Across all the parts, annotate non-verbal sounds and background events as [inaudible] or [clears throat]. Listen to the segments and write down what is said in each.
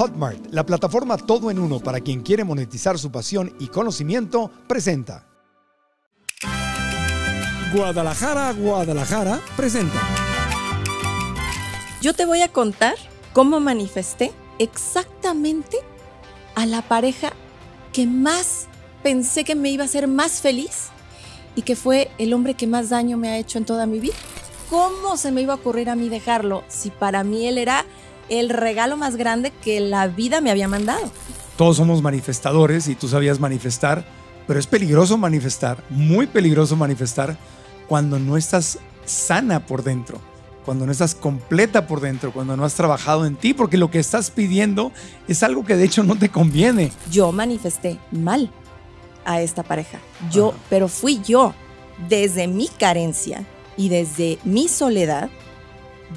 Hotmart, la plataforma todo en uno para quien quiere monetizar su pasión y conocimiento, presenta. Guadalajara, Guadalajara, presenta. Yo te voy a contar cómo manifesté exactamente a la pareja que más pensé que me iba a hacer más feliz y que fue el hombre que más daño me ha hecho en toda mi vida. ¿Cómo se me iba a ocurrir a mí dejarlo si para mí él era el regalo más grande que la vida me había mandado? Todos somos manifestadores y tú sabías manifestar, pero es peligroso manifestar, muy peligroso manifestar cuando no estás sana por dentro, cuando no estás completa por dentro, cuando no has trabajado en ti, porque lo que estás pidiendo es algo que de hecho no te conviene. Yo manifesté mal a esta pareja. Yo, pero fui yo, desde mi carencia y desde mi soledad,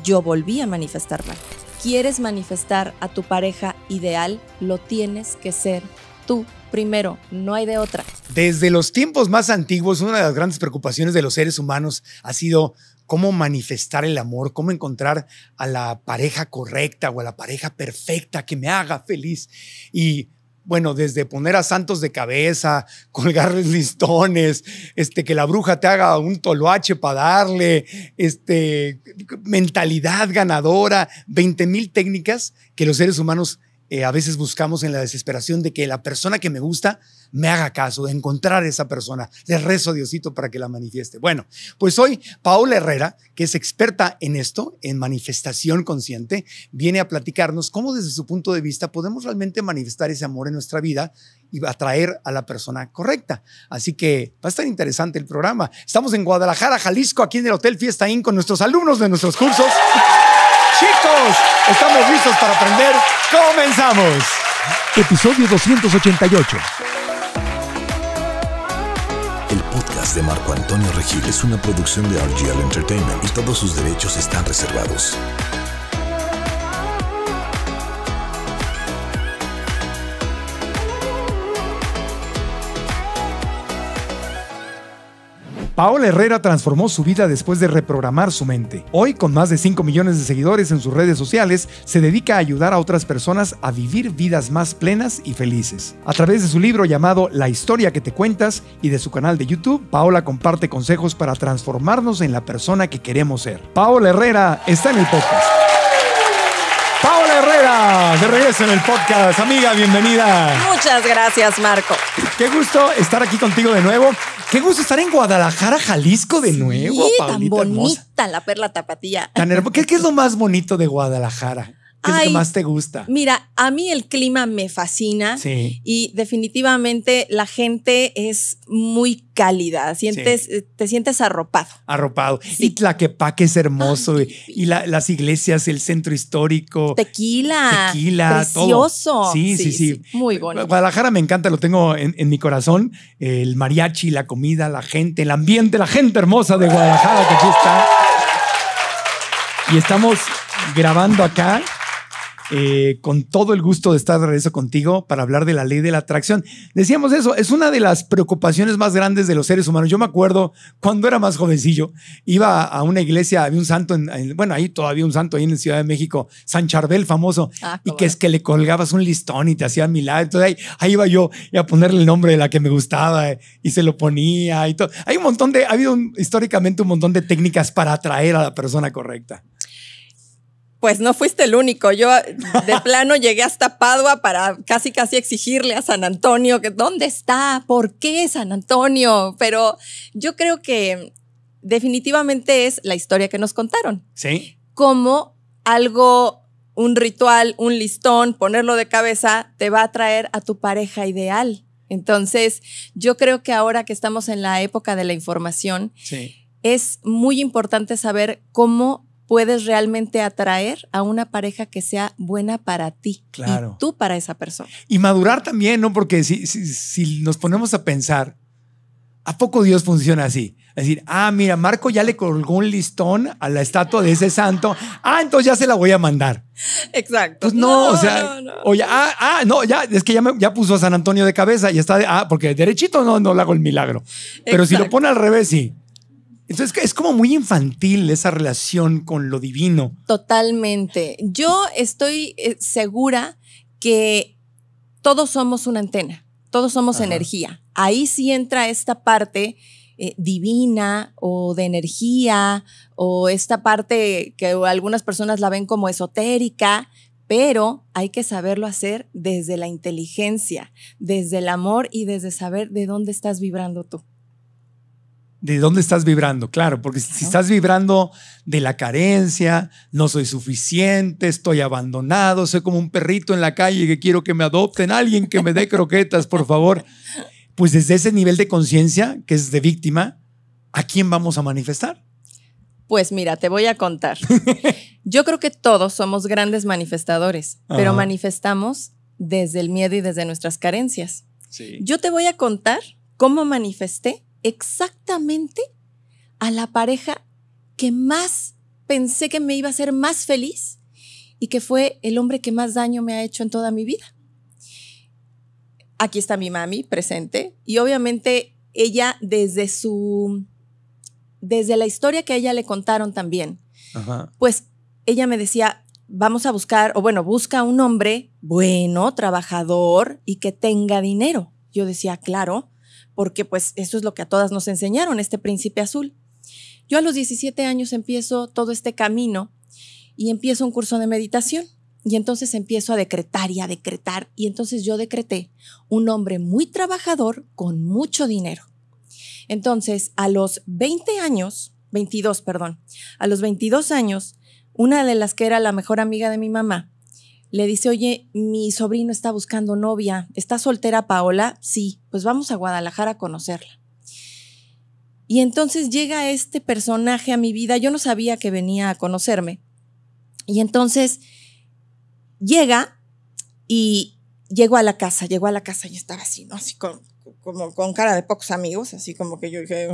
yo volví a manifestar mal. ¿Quieres manifestar a tu pareja ideal? Lo tienes que ser tú primero, no hay de otra. Desde los tiempos más antiguos, una de las grandes preocupaciones de los seres humanos ha sido cómo manifestar el amor, cómo encontrar a la pareja correcta o a la pareja perfecta que me haga feliz. Y bueno, desde poner a santos de cabeza, [laughs] colgarles listones, este, que la bruja te haga un toloache para darle, este, mentalidad ganadora, 20 mil técnicas que los seres humanos eh, a veces buscamos en la desesperación de que la persona que me gusta me haga caso, de encontrar a esa persona. Le rezo a Diosito para que la manifieste. Bueno, pues hoy Paola Herrera, que es experta en esto, en manifestación consciente, viene a platicarnos cómo desde su punto de vista podemos realmente manifestar ese amor en nuestra vida y atraer a la persona correcta. Así que va a estar interesante el programa. Estamos en Guadalajara, Jalisco, aquí en el Hotel Fiesta Inn con nuestros alumnos de nuestros cursos. Chicos, estamos listos para aprender. Comenzamos. Episodio 288. El podcast de Marco Antonio Regil es una producción de RGL Entertainment y todos sus derechos están reservados. Paola Herrera transformó su vida después de reprogramar su mente. Hoy, con más de 5 millones de seguidores en sus redes sociales, se dedica a ayudar a otras personas a vivir vidas más plenas y felices. A través de su libro llamado La historia que te cuentas y de su canal de YouTube, Paola comparte consejos para transformarnos en la persona que queremos ser. Paola Herrera está en el podcast. Paola Herrera, de regreso en el podcast. Amiga, bienvenida. Muchas gracias, Marco. Qué gusto estar aquí contigo de nuevo. Qué gusto estar en Guadalajara, Jalisco de nuevo, Sí, tan bonita hermosa. la perla tapatía. Tan hermo- ¿Qué, qué es lo más bonito de Guadalajara? ¿Qué es lo que más te gusta? Mira, a mí el clima me fascina. Sí. Y definitivamente la gente es muy cálida, sientes, eh, te sientes arropado. Arropado. Sí. Y Tlaquepaque es hermoso. Ay, y y la- las iglesias, el centro histórico. Tequila. Tequila, todo. Precioso. Sí, sí, sí. Muy bonito. Guadalajara me encanta, lo tengo en, en mi corazón. El mariachi, la comida, la gente, el ambiente, la gente hermosa de Guadalajara que aquí está. Y estamos grabando acá eh, con todo el gusto de estar de regreso contigo para hablar de la ley de la atracción. Decíamos eso, es una de las preocupaciones más grandes de los seres humanos. Yo me acuerdo cuando era más jovencillo, iba a una iglesia, había un santo, en, en- bueno, ahí todavía un santo ahí en Ciudad de México, San Charbel famoso, Ah, y que es que le colgabas un listón y te hacían milagros. Entonces ahí, ahí iba yo a ponerle el nombre de la que me gustaba eh, y se lo ponía y todo. Hay un montón de, ha habido un- históricamente un montón de técnicas para atraer a la persona correcta. Pues no fuiste el único. Yo de [laughs] plano llegué hasta Padua para casi casi exigirle a San Antonio que dónde está, por qué San Antonio. Pero yo creo que definitivamente es la historia que nos contaron. ¿Sí? Como algo, un ritual, un listón, ponerlo de cabeza, te va a traer a tu pareja ideal. Entonces, yo creo que ahora que estamos en la época de la información, Sí. es muy importante saber cómo puedes realmente atraer a una pareja que sea buena para ti Claro. y tú para esa persona. Y madurar también, ¿no? Porque si, si, si nos ponemos a pensar, ¿a poco Dios funciona así? Es decir, ah, mira, Marco ya le colgó un listón a la estatua de ese santo. Ah, entonces ya se la voy a mandar. Exacto. Pues no, o sea, no, no. oye, ah, ah, no, ya, es que ya, me- ya puso a San Antonio de cabeza y está, de- ah, porque derechito no, no le hago el milagro. Pero si lo Exacto. pone al revés, sí. Entonces es como muy infantil esa relación con lo divino. Totalmente. Yo estoy eh, segura que todos somos una antena, todos somos Ajá. energía. Ahí sí entra esta parte eh, divina o de energía o esta parte que algunas personas la ven como esotérica, pero hay que saberlo hacer desde la inteligencia, desde el amor y desde saber de dónde estás vibrando tú. ¿De dónde estás vibrando? Claro, porque si estás vibrando de la carencia, no soy suficiente, estoy abandonado, soy como un perrito en la calle que quiero que me adopten, alguien que me dé croquetas, por favor. Pues desde ese nivel de conciencia, que es de víctima, ¿a quién vamos a manifestar? Pues mira, te voy a contar. [laughs] Yo creo que todos somos grandes manifestadores, pero manifestamos desde el miedo y desde nuestras carencias. Sí. Yo te voy a contar cómo manifesté exactamente a la pareja que más pensé que me iba a hacer más feliz y que fue el hombre que más daño me ha hecho en toda mi vida. Aquí está mi mami presente y obviamente ella desde su desde la historia que a ella le contaron también, Ajá. pues ella me decía, vamos a buscar, o bueno, busca un hombre bueno, trabajador y que tenga dinero. Yo decía, claro, porque pues eso es lo que a todas nos enseñaron, este príncipe azul. Yo a los 17 años empiezo todo este camino y empiezo un curso de meditación. Y entonces empiezo a decretar y a decretar. Y entonces yo decreté un hombre muy trabajador con mucho dinero. Entonces, a los 20 años, 22, perdón, a los 22 años, una de las que era la mejor amiga de mi mamá, le dice, oye, mi sobrino está buscando novia, ¿está soltera Paola? Sí, pues vamos a Guadalajara a conocerla. Y entonces llega este personaje a mi vida, yo no sabía que venía a conocerme. Y entonces llega y llego a la casa, llegó a la casa y estaba así, ¿no? Así con, como con cara de pocos amigos, así como que yo dije,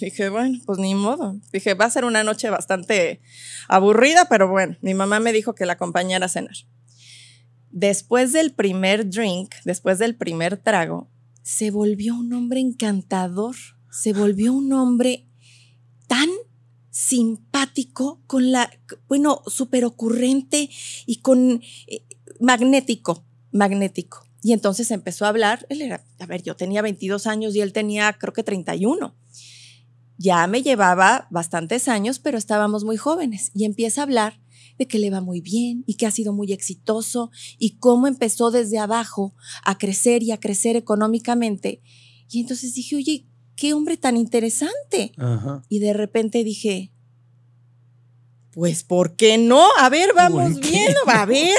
dije, bueno, pues ni modo. Dije, va a ser una noche bastante aburrida, pero bueno, mi mamá me dijo que la acompañara a cenar. Después del primer drink, después del primer trago, se volvió un hombre encantador, se volvió un hombre tan simpático, con la, bueno, súper ocurrente y con eh, magnético, magnético. Y entonces empezó a hablar, él era, a ver, yo tenía 22 años y él tenía creo que 31. Ya me llevaba bastantes años, pero estábamos muy jóvenes. Y empieza a hablar de que le va muy bien y que ha sido muy exitoso y cómo empezó desde abajo a crecer y a crecer económicamente. Y entonces dije, oye, qué hombre tan interesante. Ajá. Y de repente dije, pues, ¿por qué no? A ver, vamos ¿Por qué viendo, va a ver.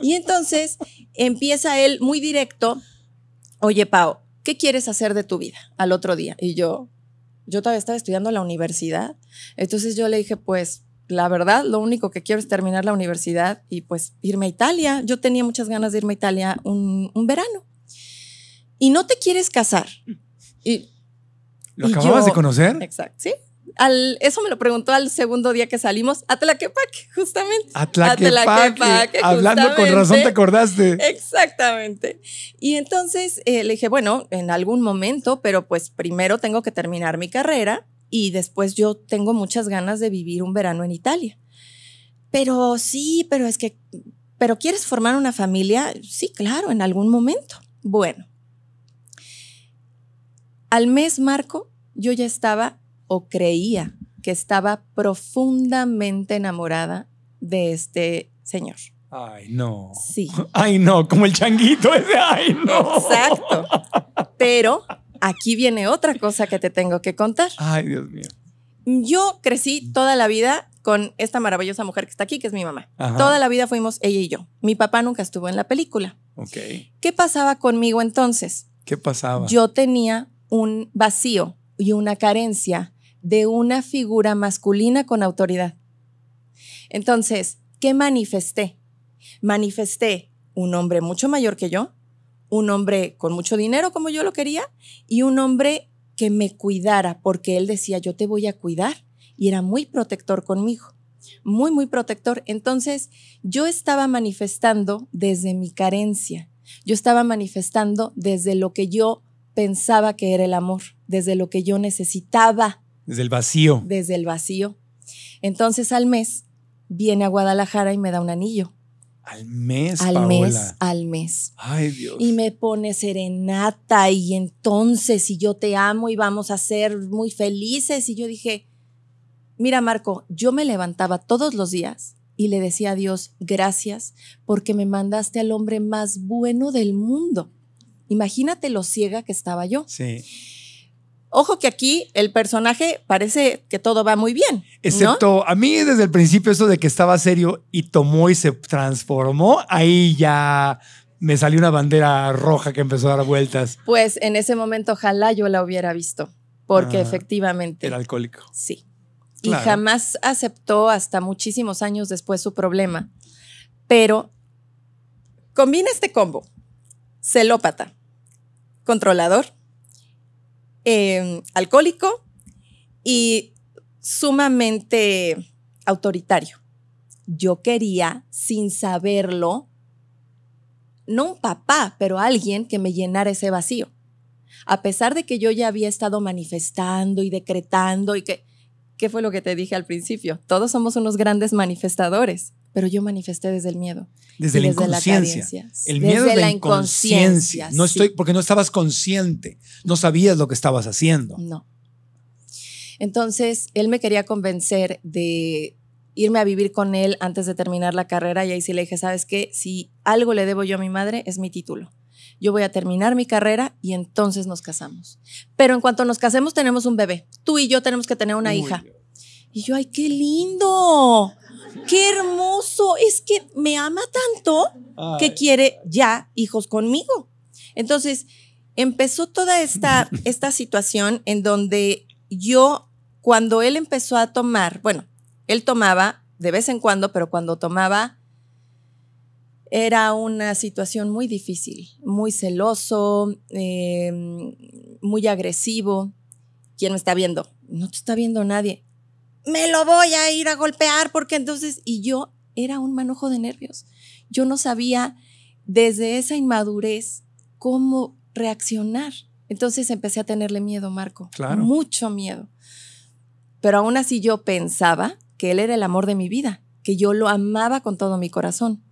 Y entonces empieza él muy directo, oye, Pau, ¿qué quieres hacer de tu vida al otro día? Y yo, yo todavía estaba estudiando en la universidad. Entonces yo le dije, pues, la verdad, lo único que quiero es terminar la universidad y pues irme a Italia. Yo tenía muchas ganas de irme a Italia un, un verano. Y no te quieres casar. Y ¿Lo Y acababas yo- de conocer? Exacto, sí. Al, eso me lo preguntó al segundo día que salimos a Tlaquepaque, justamente. A Tlaquepaque. Hablando con razón te acordaste. Exactamente. Y entonces eh, le dije, bueno, en algún momento, pero pues primero tengo que terminar mi carrera y después yo tengo muchas ganas de vivir un verano en Italia. Pero sí, pero es que, pero ¿quieres formar una familia? Sí, claro, en algún momento. Bueno. Al mes, Marco, yo ya estaba o creía que estaba profundamente enamorada de este señor. Ay, no. Sí. [laughs] Ay, no, como el changuito ese. Ay, no. Exacto. Pero aquí viene otra cosa que te tengo que contar. Ay, Dios mío. Yo crecí toda la vida con esta maravillosa mujer que está aquí, que es mi mamá. Ajá. Toda la vida fuimos ella y yo. Mi papá nunca estuvo en la película. Ok. ¿Qué pasaba conmigo entonces? ¿Qué pasaba? Yo tenía un vacío y una carencia de una figura masculina con autoridad. Entonces, ¿qué manifesté? Manifesté un hombre mucho mayor que yo, un hombre con mucho dinero como yo lo quería y un hombre que me cuidara porque él decía, yo te voy a cuidar y era muy protector conmigo, muy, muy protector. Entonces, yo estaba manifestando desde mi carencia, yo estaba manifestando desde lo que yo pensaba que era el amor, desde lo que yo necesitaba, Desde el vacío. desde el vacío. Entonces al mes viene a Guadalajara y me da un anillo. Al mes, al Paola. mes, al mes. Ay, Dios. Y me pone serenata y entonces, y yo te amo y vamos a ser muy felices. Y yo dije, mira Marco, yo me levantaba todos los días y le decía a Dios, gracias porque me mandaste al hombre más bueno del mundo. Imagínate lo ciega que estaba yo. Sí. Ojo que aquí el personaje parece que todo va muy bien. ¿no? Excepto a mí desde el principio eso de que estaba serio y tomó y se transformó, ahí ya me salió una bandera roja que empezó a dar vueltas. Pues en ese momento ojalá yo la hubiera visto, porque Ah, efectivamente Era alcohólico. sí. Claro. Y jamás aceptó hasta muchísimos años después su problema. Pero combina este combo: celópata, controlador, eh, alcohólico y sumamente autoritario. Yo quería, sin saberlo, no un papá, pero alguien que me llenara ese vacío. A pesar de que yo ya había estado manifestando y decretando y que, ¿qué fue lo que te dije al principio? Todos somos unos grandes manifestadores, pero yo manifesté desde el miedo. Desde la desde inconsciencia. el miedo Desde es la, la inconsciencia. inconsciencia, No sí. estoy, porque no estabas consciente, no sabías lo que estabas haciendo. No. Entonces, él me quería convencer de irme a vivir con él antes de terminar la carrera y ahí sí le dije, ¿sabes qué? Si algo le debo yo a mi madre es mi título. Yo voy a terminar mi carrera y entonces nos casamos. Pero en cuanto nos casemos tenemos un bebé. Tú y yo tenemos que tener una Uy, hija. Y yo, ay, qué lindo, qué hermoso. Es que me ama tanto que quiere ya hijos conmigo. Entonces, empezó toda esta, esta situación en donde yo, cuando él empezó a tomar, bueno, él tomaba de vez en cuando, pero cuando tomaba era una situación muy difícil, muy celoso, eh, muy agresivo. ¿Quién me está viendo? No te está viendo nadie. Me lo voy a ir a golpear porque entonces, y yo era un manojo de nervios. Yo no sabía desde esa inmadurez cómo reaccionar. Entonces empecé a tenerle miedo, Marco. Claro. Mucho miedo. Pero aún así yo pensaba que él era el amor de mi vida, que yo lo amaba con todo mi corazón.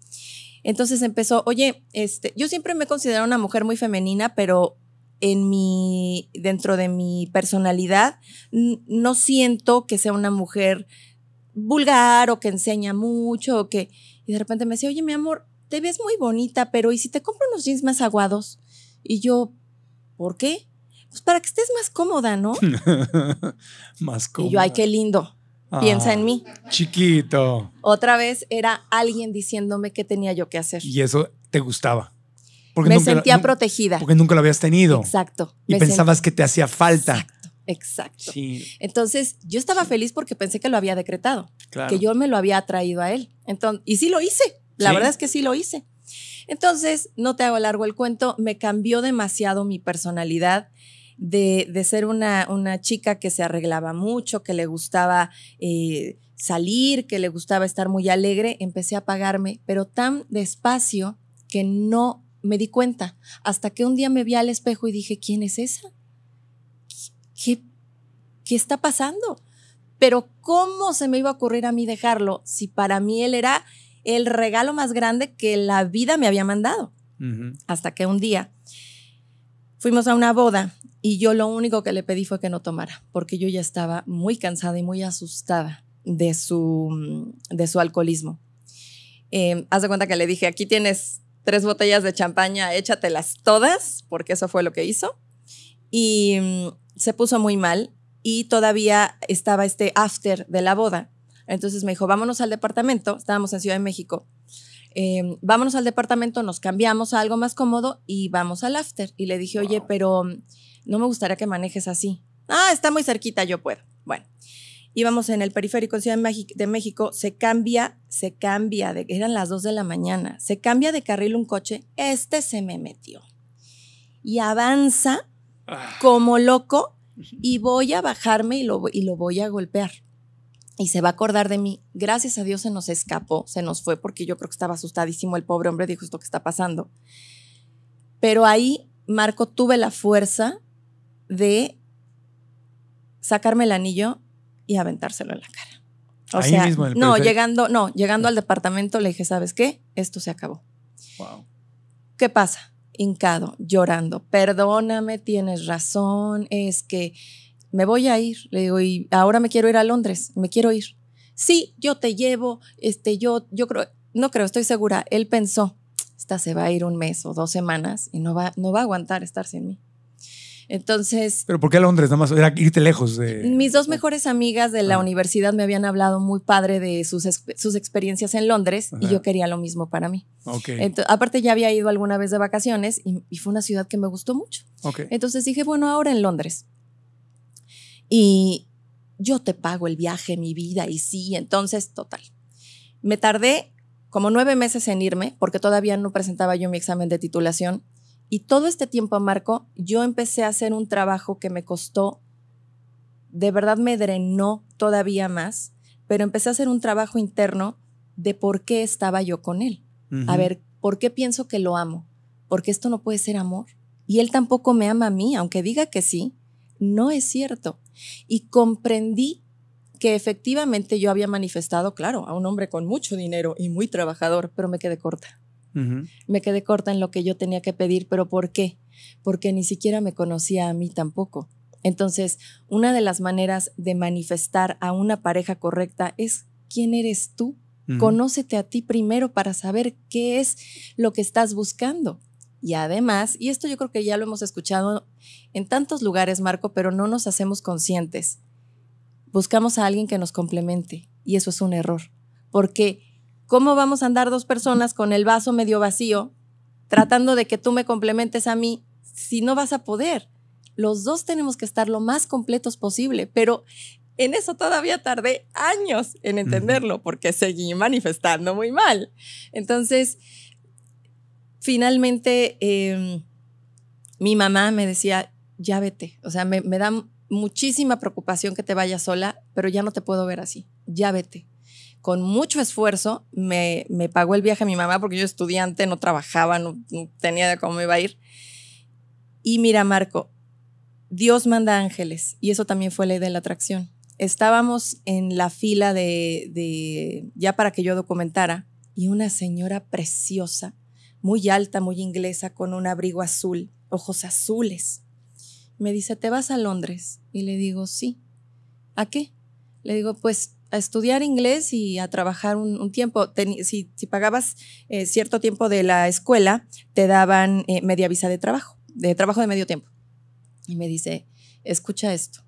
Entonces empezó, oye, este, yo siempre me he considerado una mujer muy femenina, pero en mi, dentro de mi personalidad, no siento que sea una mujer vulgar o que enseña mucho o que, y de repente me decía, oye, mi amor, te ves muy bonita, pero ¿y si te compro unos jeans más aguados? Y yo, ¿por qué? Pues para que estés más cómoda, ¿no? [laughs] Más Y yo, ay, qué lindo, piensa Ah, en mí. Chiquito. Otra vez era alguien diciéndome qué tenía yo que hacer. Y eso te gustaba. Porque me nunca, sentía protegida. Porque nunca lo habías tenido. Exacto. Y pensabas que te hacía falta. Exacto, exacto. Sí, Entonces, yo estaba feliz porque pensé que lo había decretado, claro. que yo me lo había atraído a él. Entonces, y sí lo hice. La Sí. verdad es que sí lo hice. Entonces, no te hago largo el cuento, me cambió demasiado mi personalidad de, de ser una, una chica que se arreglaba mucho, que le gustaba eh, salir, que le gustaba estar muy alegre. Empecé a apagarme, pero tan despacio que no me di cuenta. Hasta que un día me vi al espejo y dije, ¿quién es esa? ¿Qué, qué está pasando? Pero ¿cómo se me iba a ocurrir a mí dejarlo si para mí él era el regalo más grande que la vida me había mandado? Hasta que un día fuimos a una boda y yo lo único que le pedí fue que no tomara, porque yo ya estaba muy cansada y muy asustada de su, de su alcoholismo. Eh, haz de cuenta que le dije, aquí tienes tres botellas de champaña, échatelas todas, porque eso fue lo que hizo. Y mm, se puso muy mal y todavía estaba este after de la boda. Entonces me dijo, vámonos al departamento, estábamos en Ciudad de México, eh, vámonos al departamento, nos cambiamos a algo más cómodo y vamos al after. Y le dije, oye, pero mm, no me gustaría que manejes así. Ah, está muy cerquita, yo puedo. Bueno, íbamos en el periférico en Ciudad de México, se cambia, se cambia, de, eran las 2 de la mañana, se cambia de carril un coche, este se me metió. Y avanza como loco y voy a bajarme y lo, y lo voy a golpear. Y se va a acordar de mí. Gracias a Dios se nos escapó, se nos fue porque yo creo que estaba asustadísimo el pobre hombre, dijo esto que está pasando. Pero ahí, Marco, tuve la fuerza de sacarme el anillo y aventárselo en la cara. O Ahí sea, mismo en el no, llegando, no, llegando al departamento le dije, ¿sabes qué? Esto se acabó. Wow. ¿Qué pasa? Hincado, llorando. Perdóname, tienes razón, es que me voy a ir. Le digo, y ahora me quiero ir a Londres, me quiero ir. Sí, yo te llevo, este, yo, yo creo, no creo, estoy segura. Él pensó, esta se va a ir un mes o dos semanas y no va, no va a aguantar estar sin mí. Entonces, Pero ¿por qué a Londres? Nada más era irte lejos de. mis dos mejores amigas de la Ah. universidad me habían hablado muy padre de sus, sus experiencias en Londres y yo quería lo mismo para mí. Ok. Ento- aparte ya había ido alguna vez de vacaciones y, y fue una ciudad que me gustó mucho. ok. Entonces dije, bueno, ahora en Londres. Y yo te pago el viaje, mi vida, y sí, entonces, total. Me tardé como nueve meses en irme porque todavía no presentaba yo mi examen de titulación. Y todo este tiempo, Marco, yo empecé a hacer un trabajo que me costó, de verdad me drenó todavía más, pero empecé a hacer un trabajo interno de por qué estaba yo con él. A ver, ¿por qué pienso que lo amo? Porque esto no puede ser amor. Y él tampoco me ama a mí, aunque diga que sí, no es cierto. Y comprendí que efectivamente yo había manifestado, claro, a un hombre con mucho dinero y muy trabajador, pero me quedé corta. Me quedé corta en lo que yo tenía que pedir, pero ¿por qué? Porque ni siquiera me conocía a mí tampoco. Entonces, una de las maneras de manifestar a una pareja correcta es quién eres tú. Ujú. Conócete a ti primero para saber qué es lo que estás buscando. Y además, y esto yo creo que ya lo hemos escuchado en tantos lugares, Marco, pero no nos hacemos conscientes. Buscamos a alguien que nos complemente y eso es un error. Porque ¿cómo vamos a andar dos personas con el vaso medio vacío tratando de que tú me complementes a mí si no vas a poder? Los dos tenemos que estar lo más completos posible, pero en eso todavía tardé años en entenderlo porque seguí manifestando muy mal. Entonces, finalmente, eh, mi mamá me decía, ya vete. O sea, me, me da muchísima preocupación que te vayas sola, pero ya no te puedo ver así. Ya vete. Con mucho esfuerzo me, me pagó el viaje a mi mamá porque yo estudiante, no trabajaba, no, tenía de cómo me iba a ir. Y mira, Marco, Dios manda ángeles y eso también fue ley de la atracción. Estábamos en la fila de, de ya para que yo documentara y una señora preciosa, muy alta, muy inglesa, con un abrigo azul, ojos azules. Me dice, ¿te vas a Londres? Y le digo, sí. ¿A qué? Le digo, pues a estudiar inglés y a trabajar un, un tiempo. Teni- si, si pagabas eh, cierto tiempo de la escuela, te daban eh, media visa de trabajo, de trabajo de medio tiempo. Y me dice, escucha esto,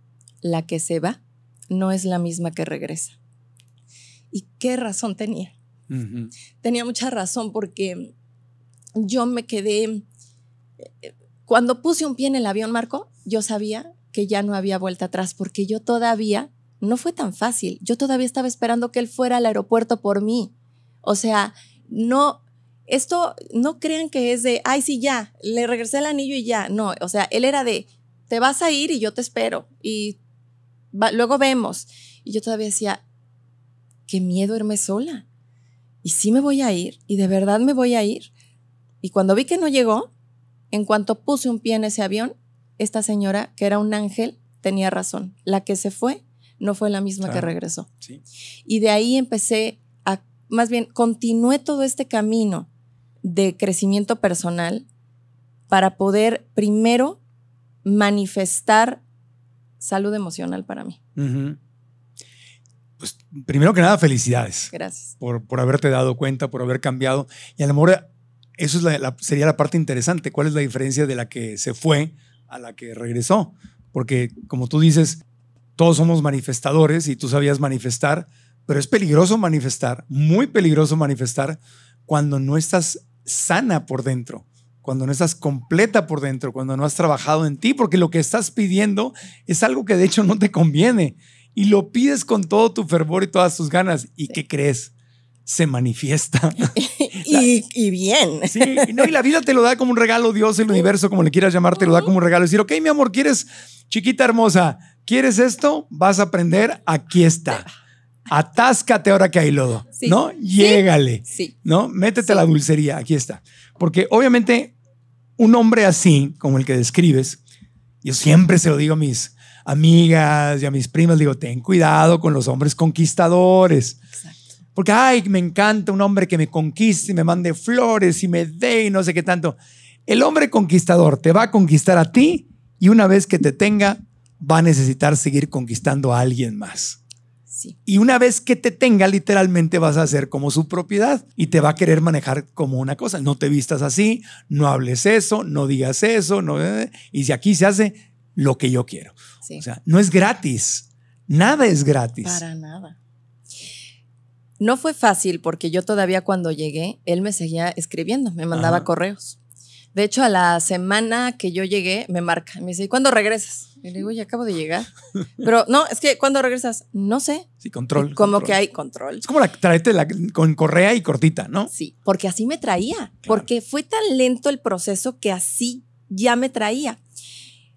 la que se va no es la misma que regresa. ¿Y qué razón tenía? Ujú. tenía mucha razón porque yo me quedé, eh, cuando puse un pie en el avión, Marco, yo sabía que ya no había vuelta atrás porque yo todavía, no fue tan fácil, yo todavía estaba esperando que él fuera al aeropuerto por mí. O sea, no, esto no crean que es de, ay, sí, ya, le regresé el anillo y ya. No, o sea, él era de, te vas a ir y yo te espero y va- luego vemos. Y yo todavía decía, qué miedo irme sola. Y sí me voy a ir, y de verdad me voy a ir. Y cuando vi que no llegó, en cuanto puse un pie en ese avión, esta señora, que era un ángel, tenía razón. La que se fue no fue la misma que regresó. Sí. Y de ahí empecé a, más bien, continué todo este camino de crecimiento personal para poder primero manifestar salud emocional para mí. Pues primero que nada, felicidades Gracias. por, por haberte dado cuenta, por haber cambiado. Y a lo mejor eso es la- la- sería la parte interesante. ¿Cuál es la diferencia de la que se fue a la que regresó? Porque como tú dices, todos somos manifestadores y tú sabías manifestar, pero es peligroso manifestar, muy peligroso manifestar cuando no estás sana por dentro, cuando no estás completa por dentro, cuando no has trabajado en ti, porque lo que estás pidiendo es algo que de hecho no te conviene y lo pides con todo tu fervor y todas tus ganas. ¿Y qué crees? Se manifiesta. [laughs] [laughs] y, y bien. Sí, y no, y la vida te lo da como un regalo, Dios, el universo, como le quieras llamar, te lo da como un regalo. Decir, ok, mi amor, ¿quieres, chiquita hermosa, ¿quieres esto? Vas a aprender, aquí está. Atáscate ahora que hay lodo, Sí. ¿no? Llégale, Sí. ¿no? Métete a la dulcería, aquí está. Porque obviamente un hombre así, como el que describes, yo siempre se lo digo a mis, amigas y a mis primas, digo, ten cuidado con los hombres conquistadores. Exacto. Porque, ay, me encanta un hombre que me conquiste y me mande flores y me dé y no sé qué tanto. El hombre conquistador te va a conquistar a ti y una vez que te tenga, va a necesitar seguir conquistando a alguien más. Sí. Y una vez que te tenga, literalmente vas a ser como su propiedad y te va a querer manejar como una cosa. No te vistas así, no hables eso, no digas eso, no, y si aquí se hace lo que yo quiero. Sí. O sea, no es gratis. Nada es gratis. Para nada. No fue fácil porque yo todavía cuando llegué, él me seguía escribiendo, me mandaba Ajá. correos. De hecho, a la semana que yo llegué, me marca. Me dice, ¿y cuándo regresas? Y le digo, ya acabo de llegar. [laughs] Pero no, es que ¿cuándo regresas? No sé. Sí, control. Como control. que hay control. Es como la traete la, con correa y cortita, ¿no? Sí, porque así me traía. Porque fue tan lento el proceso que así ya me traía.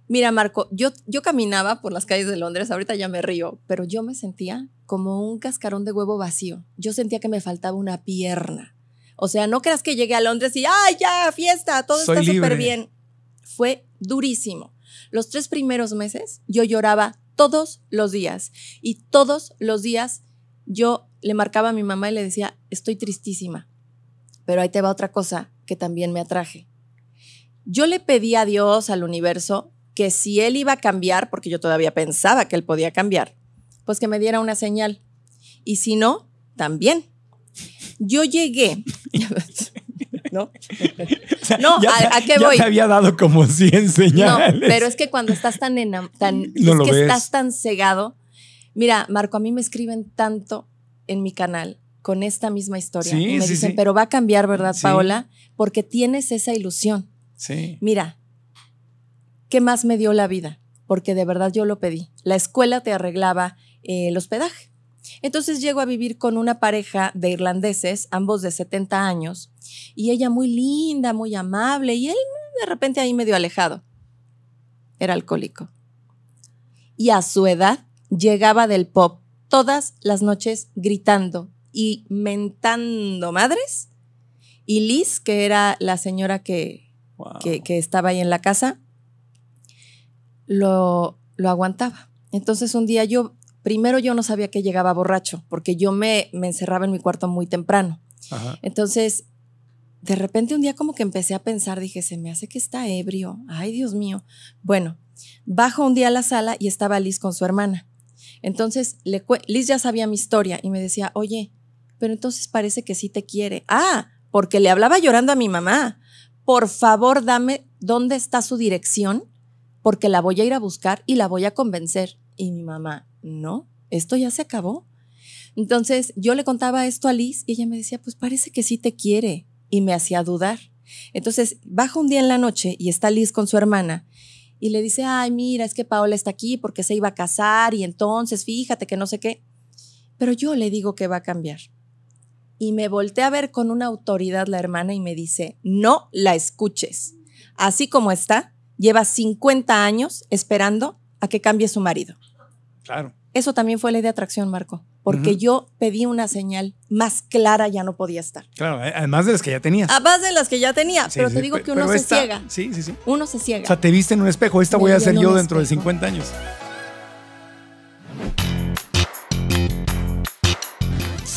Mira, Marco, yo, yo caminaba por las calles de Londres, ahorita ya me río, pero yo me sentía como un cascarón de huevo vacío. Yo sentía que me faltaba una pierna. O sea, no creas que llegué a Londres y, ¡ay, ya, fiesta! Todo Soy está súper bien. Fue durísimo. Los tres primeros meses yo lloraba todos los días y todos los días yo le marcaba a mi mamá y le decía, estoy tristísima. Pero ahí te va otra cosa que también me atraje. Yo le pedí a Dios, al universo, que si él iba a cambiar, porque yo todavía pensaba que él podía cambiar, pues que me diera una señal. Y si no, también. Yo llegué. [laughs] ¿No? O sea, No, ya ¿a- qué ya voy? te había dado como 100 No, señales. pero es que cuando estás tan enam- tan No es lo que ves. estás tan cegado. Mira, Marco, a mí me escriben tanto en mi canal con esta misma historia. Sí, y me sí, dicen, sí. pero va a cambiar, ¿verdad. Paola? Porque tienes esa ilusión. Sí. Mira, ¿qué más me dio la vida? Porque de verdad yo lo pedí. La escuela te arreglaba eh, el hospedaje. Entonces llego a vivir con una pareja de irlandeses, ambos de 70 años, y ella muy linda, muy amable, y él de repente ahí medio alejado. Era alcohólico. Y a su edad llegaba del pop todas las noches gritando y mentando madres. Y Liz, que era la señora que, Wow. que, que estaba ahí en la casa, lo, lo aguantaba. Entonces un día yo, primero yo no sabía que llegaba borracho, porque yo me, me encerraba en mi cuarto muy temprano. Ajá. Entonces, de repente un día como que empecé a pensar, dije, se me hace que está ebrio. Ay, Dios mío. Bueno, bajo un día a la sala y estaba Liz con su hermana. Entonces, le Liz ya sabía mi historia y me decía, oye, pero entonces parece que sí te quiere. Ah, porque le hablaba llorando a mi mamá. Por favor, dame dónde está su dirección, porque la voy a ir a buscar y la voy a convencer. Y mi mamá, no, esto ya se acabó. Entonces yo le contaba esto a Liz y ella me decía, pues parece que sí te quiere. Y me hacía dudar. Entonces baja un día en la noche y está Liz con su hermana y le dice, ay, mira, es que Paola está aquí porque se iba a casar y entonces fíjate que no sé qué. Pero yo le digo que va a cambiar. Y me volteé a ver con una autoridad la hermana y me dice, no la escuches. Así como está, lleva 50 años esperando a que cambie su marido. Claro. Eso también fue ley de atracción, Marco, porque yo pedí una señal más clara, ya no podía estar. Claro, eh, además de las que ya tenías. A base de las que ya tenía, Sí, pero sí, te digo que uno se esta- ciega. Sí, sí, sí. Uno se ciega. O sea, te viste en un espejo. Esta Me voy a ser yo dentro de espejo. 50 años.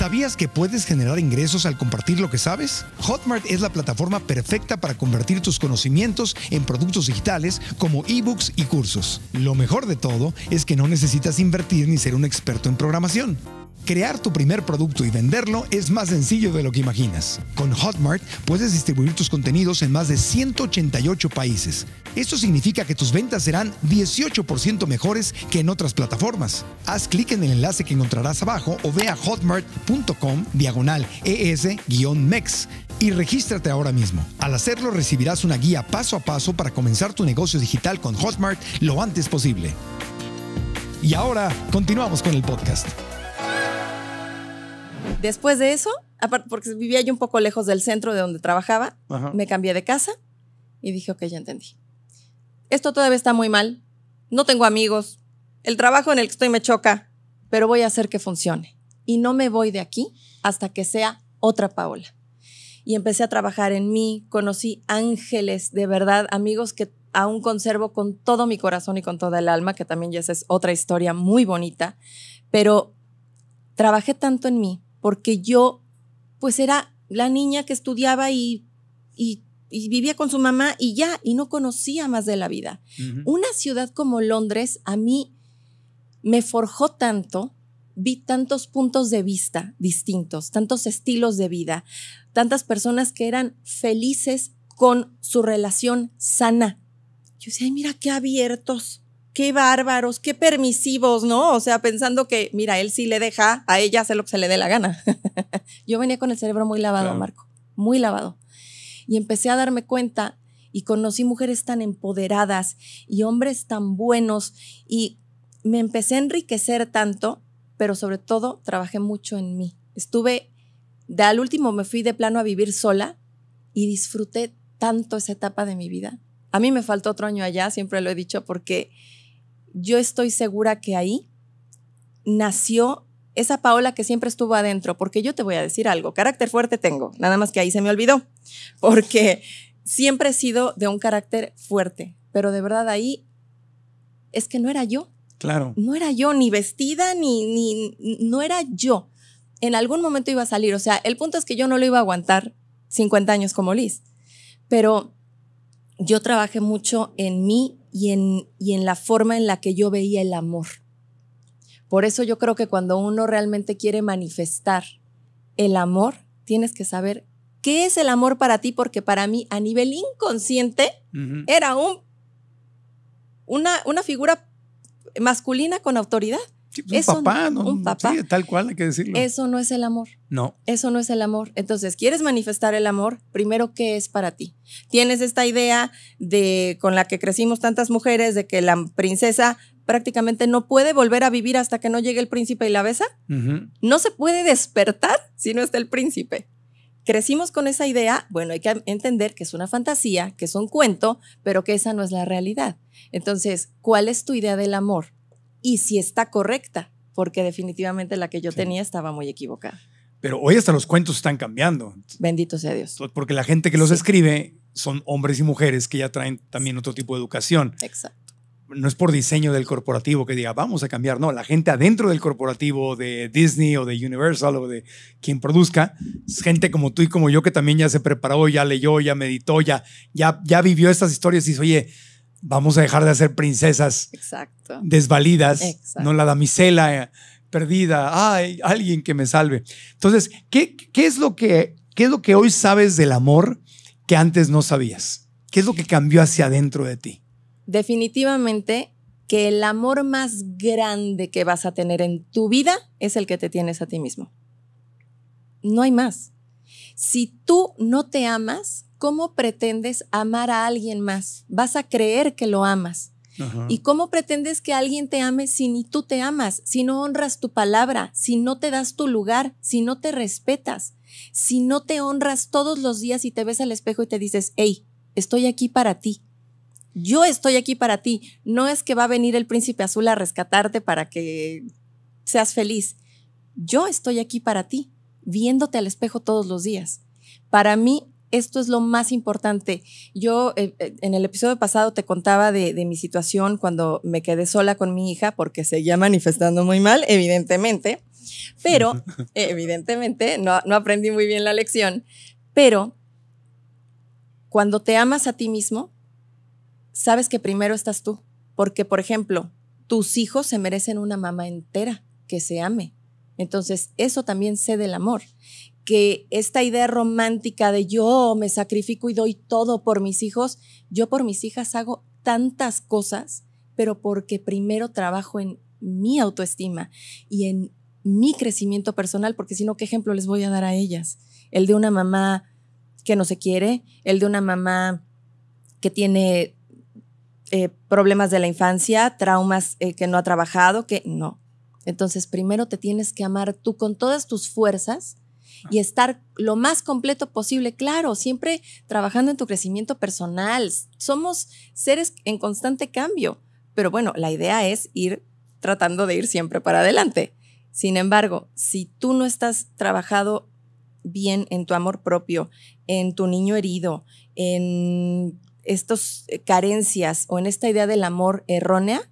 ¿Sabías que puedes generar ingresos al compartir lo que sabes? Hotmart es la plataforma perfecta para convertir tus conocimientos en productos digitales como ebooks y cursos. Lo mejor de todo es que no necesitas invertir ni ser un experto en programación. Crear tu primer producto y venderlo es más sencillo de lo que imaginas. Con Hotmart puedes distribuir tus contenidos en más de 188 países. Esto significa que tus ventas serán 18% mejores que en otras plataformas. Haz clic en el enlace que encontrarás abajo o ve a hotmart.com diagonal ES-MEX y regístrate ahora mismo. Al hacerlo recibirás una guía paso a paso para comenzar tu negocio digital con Hotmart lo antes posible. Y ahora continuamos con el podcast. Después de eso, aparte porque vivía yo un poco lejos del centro de donde trabajaba, Ajá. me cambié de casa y dije, ok, ya entendí. Esto todavía está muy mal, no tengo amigos, el trabajo en el que estoy me choca, pero voy a hacer que funcione. Y no me voy de aquí hasta que sea otra Paola. y empecé a trabajar en mí, conocí ángeles, de verdad, amigos que aún conservo con todo mi corazón y con toda el alma, que también ya esa es otra historia muy bonita, pero trabajé tanto en mí porque yo pues era la niña que estudiaba y, y, vivía con su mamá y ya, y no conocía más de la vida. Una ciudad como Londres a mí me forjó tanto, vi tantos puntos de vista distintos, tantos estilos de vida, tantas personas que eran felices con su relación sana. Yo decía, ay, mira qué abiertos, qué bárbaros, qué permisivos, ¿no? O sea, pensando que, mira, él sí le deja a ella hacer lo que se le dé la gana. [laughs] Yo venía con el cerebro muy lavado, Marco, muy lavado. Y empecé a darme cuenta y conocí mujeres tan empoderadas y hombres tan buenos y me empecé a enriquecer tanto, pero sobre todo trabajé mucho en mí. Estuve, de al último me fui de plano a vivir sola y disfruté tanto esa etapa de mi vida. A mí me faltó otro año allá, siempre lo he dicho, porque yo estoy segura que ahí nació esa Paola que siempre estuvo adentro, porque yo te voy a decir algo, carácter fuerte tengo, nada más que ahí se me olvidó, [laughs] porque siempre he sido de un carácter fuerte, pero de verdad ahí es que no era yo. Claro. No era yo, ni vestida, ni, ni, no era yo. En algún momento iba a salir, o sea, el punto es que yo no lo iba a aguantar 50 años como Liz, pero yo trabajé mucho en mí y en, y en la forma en la que yo veía el amor. Por eso yo creo que cuando uno realmente quiere manifestar el amor, tienes que saber qué es el amor para ti, porque para mí a nivel inconsciente era un, una, una figura masculina con autoridad. Pues, un papá, ¿no? Un papá. Sí, tal cual, hay que decirlo. Eso no es el amor. No. Eso no es el amor. Entonces, ¿quieres manifestar el amor? Primero, ¿qué es para ti? Tienes esta idea de con la que crecimos tantas mujeres de que la princesa prácticamente no puede volver a vivir hasta que no llegue el príncipe y la besa. No se puede despertar si no está el príncipe. Crecimos con esa idea, bueno, hay que entender que es una fantasía, que es un cuento, pero que esa no es la realidad. Entonces, ¿cuál es tu idea del amor? Y si está correcta, porque definitivamente la que yo tenía estaba muy equivocada. Pero hoy hasta los cuentos están cambiando. Bendito sea Dios. Porque la gente que los escribe son hombres y mujeres que ya traen también otro tipo de educación. Exacto. No es por diseño del corporativo que diga, vamos a cambiar. No, la gente adentro del corporativo de Disney o de Universal o de quien produzca, es gente como tú y como yo que también ya se preparó, ya leyó, ya meditó, ya, ya, ya vivió estas historias y dice, oye, vamos a dejar de hacer princesas desvalidas, no la damisela eh, perdida, ay, alguien que me salve. Entonces, ¿qué, qué, es lo que, ¿qué es lo que hoy sabes del amor que antes no sabías? ¿Qué es lo que cambió hacia adentro de ti? Definitivamente que el amor más grande que vas a tener en tu vida es el que te tienes a ti mismo. No hay más. Si tú no te amas, ¿cómo pretendes amar a alguien más? Vas a creer que lo amas. ¿Y cómo pretendes que alguien te ame si ni tú te amas, si no honras tu palabra, si no te das tu lugar, si no te respetas, si no te honras todos los días y te ves al espejo y te dices, hey, estoy aquí para ti? Yo estoy aquí para ti. No es que va a venir el príncipe azul a rescatarte para que seas feliz. Yo estoy aquí para ti, viéndote al espejo todos los días. Para mí, esto es lo más importante. Yo eh, eh, en el episodio pasado te contaba de, mi situación cuando me quedé sola con mi hija porque seguía manifestando muy mal, evidentemente, pero [laughs] evidentemente no, no aprendí muy bien la lección, pero cuando te amas a ti mismo, sabes que primero estás tú, porque por ejemplo, tus hijos se merecen una mamá entera que se ame. Entonces, eso también sé del amor que esta idea romántica de yo me sacrifico y doy todo por mis hijos, yo por mis hijas hago tantas cosas, pero porque primero trabajo en mi autoestima y en mi crecimiento personal, porque si no, ¿qué ejemplo les voy a dar a ellas? El de una mamá que no se quiere, el de una mamá que tiene eh, problemas de la infancia, traumas eh, que no ha trabajado, que no. Entonces, primero te tienes que amar tú con todas tus fuerzas y estar lo más completo posible. Claro, siempre trabajando en tu crecimiento personal. Somos seres en constante cambio, pero bueno, la idea es ir tratando de ir siempre para adelante. Sin embargo, si tú no estás trabajado bien en tu amor propio, en tu niño herido, en estas eh, carencias o en esta idea del amor errónea,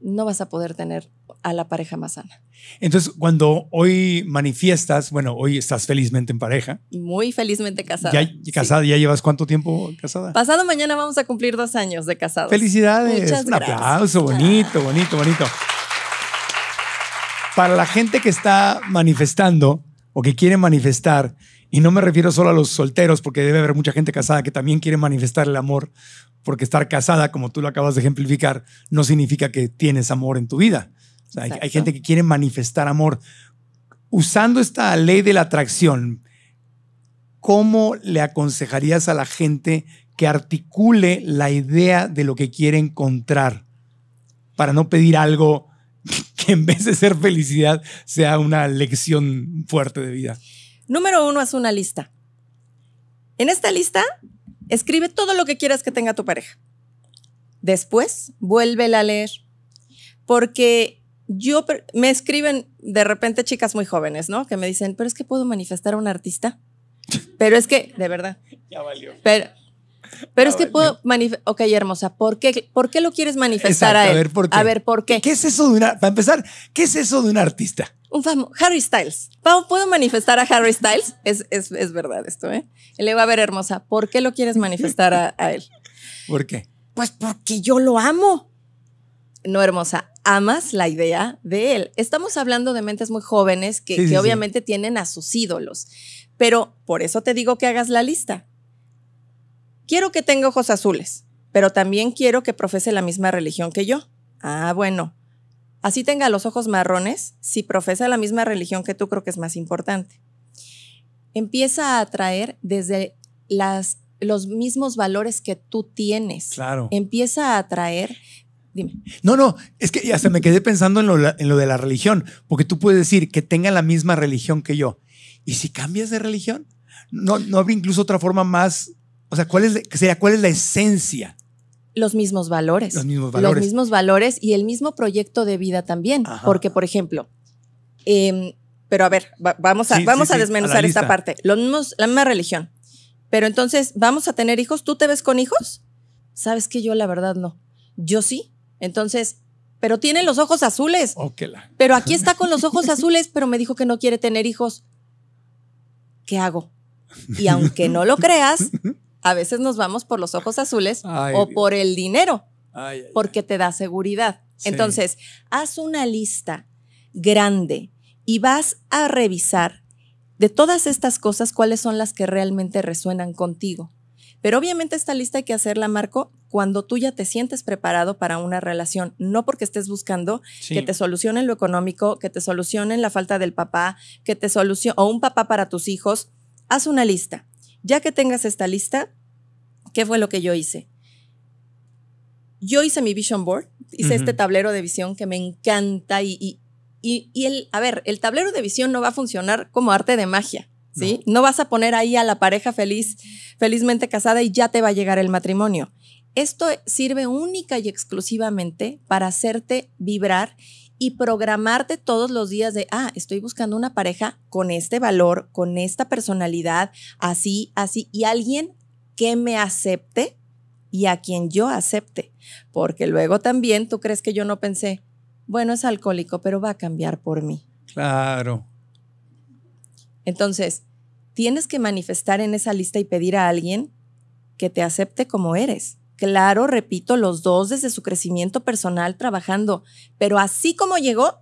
no vas a poder tener a la pareja más sana. Entonces, cuando hoy manifiestas, bueno, hoy estás felizmente en pareja. Muy felizmente casada. ¿Ya, casada, ¿ya llevas cuánto tiempo casada? Pasado mañana vamos a cumplir dos años de casados. Felicidades. Muchas Un aplauso, bonito, bonito, bonito. Para la gente que está manifestando o que quiere manifestar, y no me refiero solo a los solteros, porque debe haber mucha gente casada que también quiere manifestar el amor, porque estar casada, como tú lo acabas de ejemplificar, no significa que tienes amor en tu vida. Hay, gente que quiere manifestar amor. Usando esta ley de la atracción, ¿cómo le aconsejarías a la gente que articule la idea de lo que quiere encontrar para no pedir algo [laughs] que en vez de ser felicidad sea una lección fuerte de vida? Número uno, haz una lista. En esta lista, escribe todo lo que quieras que tenga tu pareja. Después, vuélvela a leer. Porque yo me escriben de repente chicas muy jóvenes, ¿no? Que me dicen, pero es que puedo manifestar a un artista. [laughs] Pero es que, de verdad. Ya valió. Pero, pero es que puedo manifestar. Ok, hermosa, ¿por qué, ¿por qué lo quieres manifestar a él? A ver, ¿por qué? A ver, ¿por qué? ¿Qué es eso de una. Para empezar, ¿qué es eso de un artista? Un famoso. Harry Styles. ¿Puedo manifestar a Harry Styles? Es, es, es, verdad esto, ¿eh? Le va a ver, hermosa. ¿Por qué lo quieres manifestar a, a él? ¿Por qué? Pues porque yo lo amo. No, hermosa, amas la idea de él. Estamos hablando de mentes muy jóvenes que, que obviamente tienen a sus ídolos. Pero por eso te digo que hagas la lista quiero que tenga ojos azules, pero también quiero que profese la misma religión que yo. Ah, bueno. Así tenga los ojos marrones, si profesa la misma religión que tú, creo que es más importante. Empieza a atraer desde las, los mismos valores que tú tienes. Claro. Empieza a atraer Dime. No, no, es que hasta me quedé pensando en lo, en lo, de la religión, porque tú puedes decir que tenga la misma religión que yo. ¿Y si cambias de religión? ¿No, no habría incluso otra forma más o sea, ¿cuál es, sería, ¿cuál es la esencia? Los mismos valores. Los mismos valores. Los mismos valores y el mismo proyecto de vida también. Porque, por ejemplo, em, pero a ver, vamos a, vamos a desmenuzar esta parte. Los mismos, la misma religión. Pero entonces, ¿vamos a tener hijos? ¿Tú te ves con hijos? Sabes que yo la verdad no. Yo sí. Entonces, pero tiene los ojos azules. Pero aquí está con los ojos azules, pero me dijo que no quiere tener hijos. ¿Qué hago? Y aunque no lo creas, a veces nos vamos por los ojos azules o por el dinero, porque te da seguridad. Entonces, haz una lista grande y vas a revisar de todas estas cosas cuáles son las que realmente resuenan contigo. Pero obviamente esta lista hay que hacerla, Marco, cuando tú ya te sientes preparado para una relación, no porque estés buscando que te solucionen lo económico, que te solucionen la falta del papá, que te solucione o un papá para tus hijos. Haz una lista. Ya que tengas esta lista, ¿qué fue lo que yo hice? Yo hice mi vision board, hice este tablero de visión que me encanta y, y, y, el, a ver, el tablero de visión no va a funcionar como arte de magia, ¿sí? No. no vas a poner ahí a la pareja feliz, felizmente casada y ya te va a llegar el matrimonio. Esto sirve única y exclusivamente para hacerte vibrar y programarte todos los días de, ah, estoy buscando una pareja con este valor, con esta personalidad, así, así, y alguien que me acepte y a quien yo acepte. Porque luego también tú crees que yo no pensé, bueno, es alcohólico, pero va a cambiar por mí. Claro. Entonces, tienes que manifestar en esa lista y pedir a alguien que te acepte como eres. Claro, repito, los dos desde su crecimiento personal trabajando, pero así como llegó,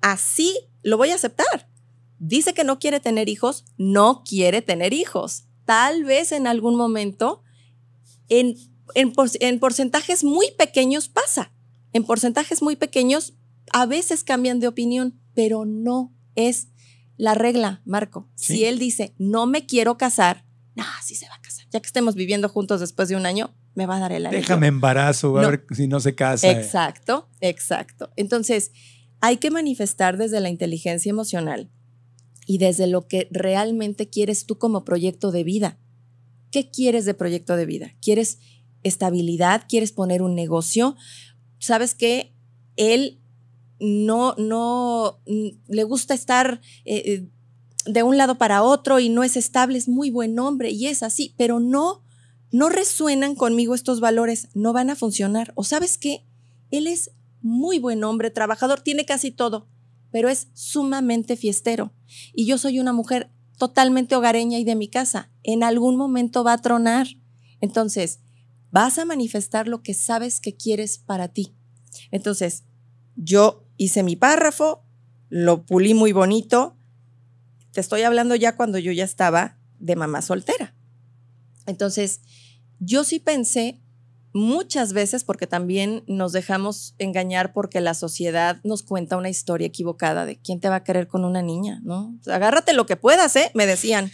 así lo voy a aceptar. Dice que no quiere tener hijos, no quiere tener hijos. Tal vez en algún momento, en, en, porcentajes muy pequeños pasa. En porcentajes muy pequeños a veces cambian de opinión, pero no es la regla, Marco. Si él dice, no me quiero casar, no, sí se va a casar. Ya que estemos viviendo juntos después de un año, me va a dar el anillo. Déjame embarazo, a ver si no se casa. Exacto, exacto. Entonces, hay que manifestar desde la inteligencia emocional y desde lo que realmente quieres tú como proyecto de vida. ¿Qué quieres de proyecto de vida? ¿Quieres estabilidad? ¿Quieres poner un negocio? ¿Sabes que Él no, no, le gusta estar... Eh, eh, de un lado para otro y no es estable, es muy buen hombre y es así, pero no, no resuenan conmigo estos valores, no van a funcionar. ¿O sabes qué? Él es muy buen hombre, trabajador, tiene casi todo, pero es sumamente fiestero. Y yo soy una mujer totalmente hogareña y de mi casa. En algún momento va a tronar. Entonces, vas a manifestar lo que sabes que quieres para ti. Entonces, yo hice mi párrafo, lo pulí muy bonito. Te estoy hablando ya cuando yo ya estaba de mamá soltera. Entonces, yo sí pensé muchas veces, porque también nos dejamos engañar porque la sociedad nos cuenta una historia equivocada de quién te va a querer con una niña, ¿no? agárrate lo que puedas, ¿eh? Me decían.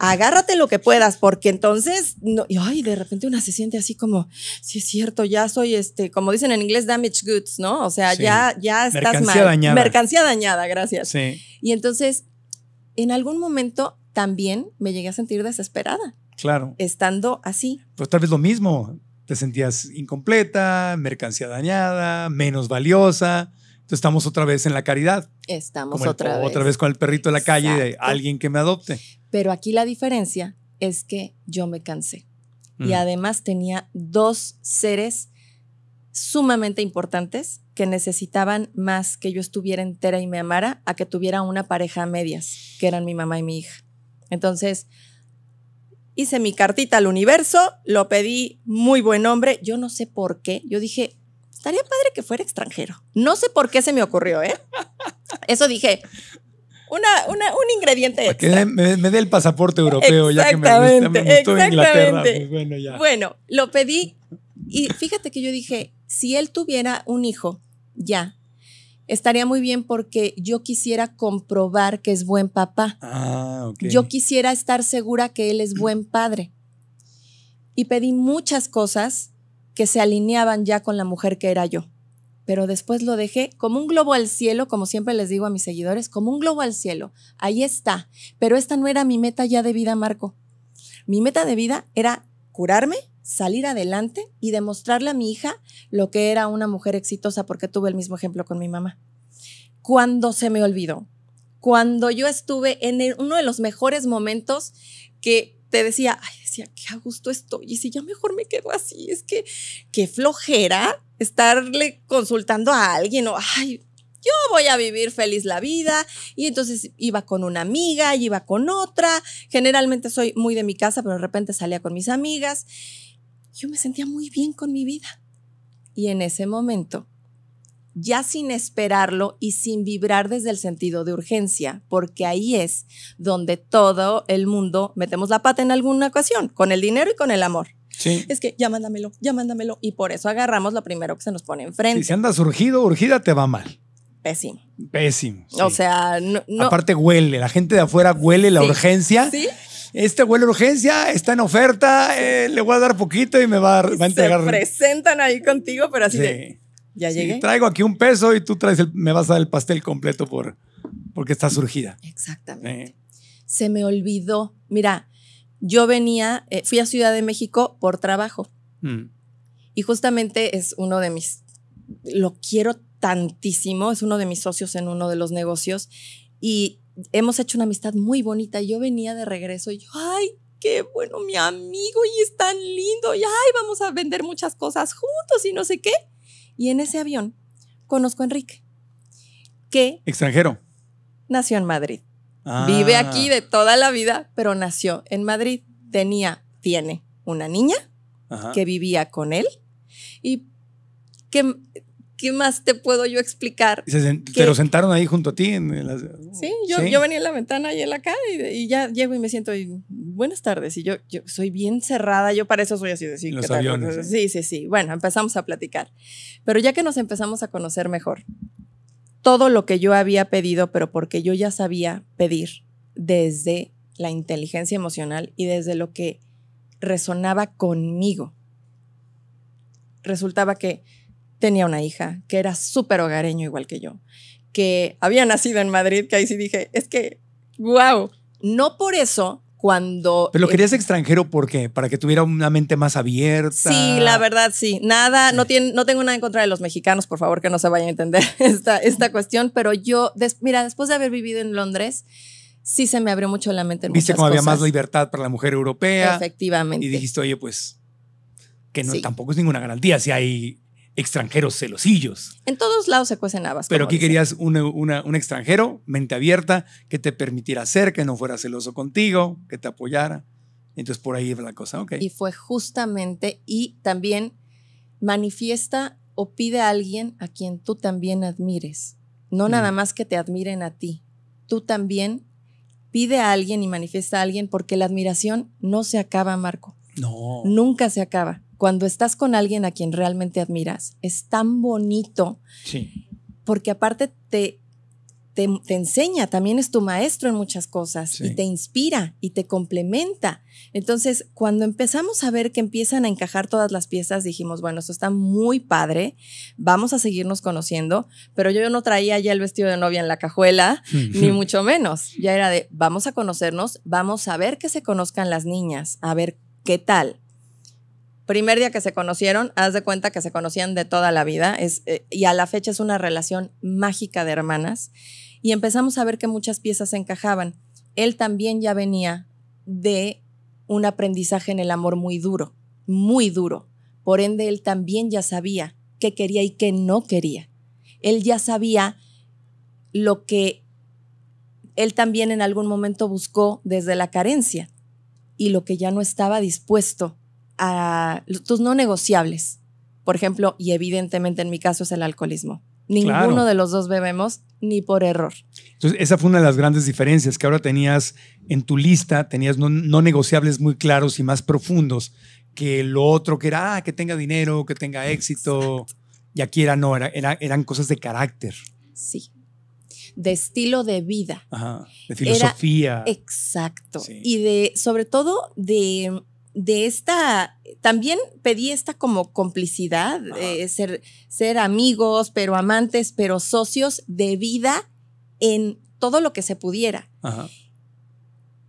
Agárrate lo que puedas, porque entonces, no, y ay, de repente una se siente así como, sí es cierto, ya soy este, como dicen en inglés, damaged goods, ¿no? O sea, ya, ya estás Mercancía mal. dañada. Mercancía dañada, gracias. Sí, Y entonces, en algún momento también me llegué a sentir desesperada, claro. estando así. Pues tal vez lo mismo. Te sentías incompleta, mercancía dañada, menos valiosa. Entonces estamos otra vez en la caridad. Estamos el- otra, vez. otra vez con el perrito de la calle de alguien que me adopte. Pero aquí la diferencia es que yo me cansé. Y además tenía dos seres sumamente importantes que necesitaban más que yo estuviera entera y me amara a que tuviera una pareja a medias, que eran mi mamá y mi hija. Entonces, hice mi cartita al universo, lo pedí muy buen hombre, yo no sé por qué, yo dije, estaría padre que fuera extranjero. No sé por qué se me ocurrió, ¿eh? Eso dije, una, una- un ingrediente Para que extra. me, me dé el pasaporte europeo, ya que me gusta, me Exactamente, gustó Inglaterra. Pues bueno, ya. Bueno, lo pedí y fíjate que yo dije, si él tuviera un hijo, ya, estaría muy bien porque yo quisiera comprobar que es buen papá. Ah, ok. Yo quisiera estar segura que él es [clears throat] buen padre. Y pedí muchas cosas que se alineaban ya con la mujer que era yo. Pero después lo dejé como un globo al cielo, como siempre les digo a mis seguidores, como un globo al cielo. Ahí está. Pero esta no era mi meta ya de vida, Marco. Mi meta de vida era curarme, salir adelante y demostrarle a mi hija lo que era una mujer exitosa porque tuve el mismo ejemplo con mi mamá. Cuando se me olvidó, cuando yo estuve en uno de los mejores momentos que te decía, ay, decía, qué a gusto estoy, y si ya mejor me quedo así, es que qué flojera estarle consultando a alguien o, ay, yo voy a vivir feliz la vida, y entonces iba con una amiga, iba con otra, generalmente soy muy de mi casa, pero de repente salía con mis amigas, yo me sentía muy bien con mi vida. Y en ese momento ya sin esperarlo y sin vibrar desde el sentido de urgencia, porque ahí es donde todo el mundo metemos la pata en alguna ocasión, con el dinero y con el amor. Sí. Es que ya mándamelo, ya mándamelo, y por eso agarramos lo primero que se nos pone enfrente. Si andas urgido, urgida, te va mal. Pésimo. Pésimo. sí. O sea, no. no- Aparte huele, la gente de afuera huele la Sí. urgencia. ¿Sí? Este huele a urgencia, está en oferta, eh, le voy a dar poquito y me va a, va a se entregar. presentan ahí contigo, pero así Sí. de. Ya Sí, llegué. traigo aquí un peso y tú traes el- me vas a dar el pastel completo por, porque estás urgida. Exactamente. Se me olvidó. Mira, yo venía, eh, fui a Ciudad de México por trabajo. mm. Y justamente es uno de mis, lo quiero tantísimo, es uno de mis socios en uno de los negocios y hemos hecho una amistad muy bonita. Yo venía de regreso y yo, ay, qué bueno mi amigo y es tan lindo y ay, vamos a vender muchas cosas juntos y no sé qué. Y en ese avión conozco a Enrique, que Extranjero. nació en Madrid. Ah. Vive aquí de toda la vida, pero nació en Madrid. Tenía, tiene una niña Ajá. que vivía con él. ¿Y qué, qué más te puedo yo explicar? Y se sen- que- te lo sentaron ahí junto a ti. En las- Sí, yo, Sí. yo venía en la ventana y él acá y, y ya llego y me siento y buenas tardes. Y yo, yo soy bien cerrada, yo para eso soy así de sí. Los ¿qué tal? aviones, Sí, sí, sí. Bueno, empezamos a platicar. Pero ya que nos empezamos a conocer mejor, todo lo que yo había pedido, pero porque yo ya sabía pedir desde la inteligencia emocional y desde lo que resonaba conmigo. Resultaba que tenía una hija que era súper hogareño igual que yo, que había nacido en Madrid, que ahí sí dije, es que, wow, no por eso cuando... Pero lo eh, querías extranjero ¿por qué? Para que tuviera una mente más abierta. Sí, la verdad, sí. Nada, no, tiene, no tengo nada en contra de los mexicanos, por favor, que no se vaya a entender [laughs] esta, esta cuestión, pero yo, des- mira, después de haber vivido en Londres, sí se me abrió mucho la mente en Viste cómo había más libertad para la mujer europea. Efectivamente. Y dijiste, oye, pues, que no, Sí. tampoco es ninguna garantía si hay extranjeros celosillos. En todos lados se cuecen habas. Pero aquí dicen. querías una- una- un extranjero, mente abierta, que te permitiera ser, que no fuera celoso contigo, que te apoyara. Entonces por ahí iba la cosa, ok. Y fue justamente, y también manifiesta o pide a alguien a quien tú también admires. No Mm. nada más que te admiren a ti. Tú también pide a alguien y manifiesta a alguien porque la admiración no se acaba, Marco. No. Nunca se acaba. Cuando estás con alguien a quien realmente admiras, es tan bonito Sí. porque aparte te, te, te enseña, también es tu maestro en muchas cosas Sí. y te inspira y te complementa. Entonces, cuando empezamos a ver que empiezan a encajar todas las piezas, dijimos, bueno, esto está muy padre, vamos a seguirnos conociendo, pero yo no traía ya el vestido de novia en la cajuela, [laughs] ni mucho menos. Ya era de, vamos a conocernos, vamos a ver que se conozcan las niñas, a ver qué tal. Primer día que se conocieron, haz de cuenta que se conocían de toda la vida es, eh, y a la fecha es una relación mágica de hermanas y empezamos a ver que muchas piezas encajaban. Él también ya venía de un aprendizaje en el amor muy duro, muy duro. Por ende, él también ya sabía qué quería y qué no quería. Él ya sabía lo que él también en algún momento buscó desde la carencia y lo que ya no estaba dispuesto a tus no negociables. Por ejemplo, y evidentemente en mi caso es el alcoholismo. Ninguno Claro. de los dos bebemos ni por error. Entonces, esa fue una de las grandes diferencias, que ahora tenías en tu lista, tenías no, no negociables muy claros y más profundos que lo otro que era, ah, que tenga dinero, que tenga éxito. Y aquí era, no, era, era- eran cosas de carácter, Sí. De estilo de vida. ajá, de filosofía. Exacto. Sí. Y de, sobre todo, de, de esta, también pedí esta como complicidad, eh, ser, ser amigos, pero amantes, pero socios de vida en todo lo que se pudiera. Ajá.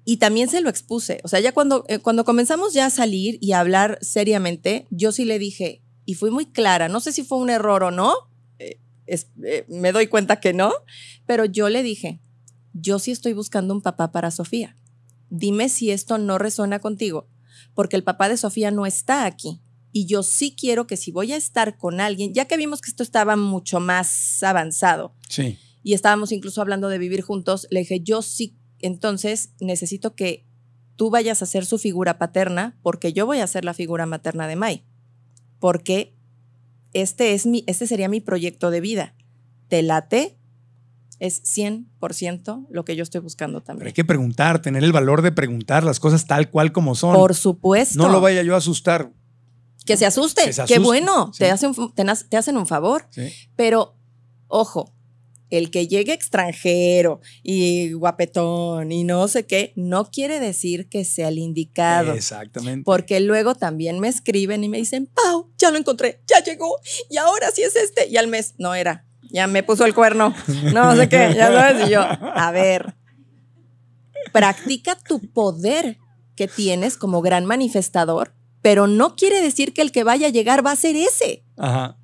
Y también se lo expuse. O sea, ya cuando, eh, cuando comenzamos ya a salir y a hablar seriamente, yo sí le dije, y fui muy clara, no sé si fue un error o no, eh, es- eh, me doy cuenta que no, pero yo le dije, yo sí estoy buscando un papá para Sofía. Dime si esto no resuena contigo, porque el papá de Sofía no está aquí. Y yo sí quiero que si voy a estar con alguien, ya que vimos que esto estaba mucho más avanzado, Sí. y estábamos incluso hablando de vivir juntos, le dije, yo sí, entonces necesito que tú vayas a ser su figura paterna porque yo voy a ser la figura materna de Mai. Porque este, es mi, este sería mi proyecto de vida. ¿Te late? Es 100% lo que yo estoy buscando Pero también. hay que preguntar, tener el valor de preguntar las cosas tal cual como son. Por supuesto. no lo vaya yo a asustar. que se asuste. Que se Qué bueno. sí. Te, hacen, te un favor. ¿sí? Pero, ojo, el que llegue extranjero y guapetón y no sé qué, no quiere decir que sea el indicado. Exactamente. Porque luego también me escriben y me dicen, Pau, ya lo encontré, ya llegó, y ahora sí es este. Y al mes, no era, ya me puso el cuerno, no sé qué, ya sabes. Y yo, a ver, practica tu poder que tienes como gran manifestador, pero no quiere decir que el que vaya a llegar va a ser ese Ajá.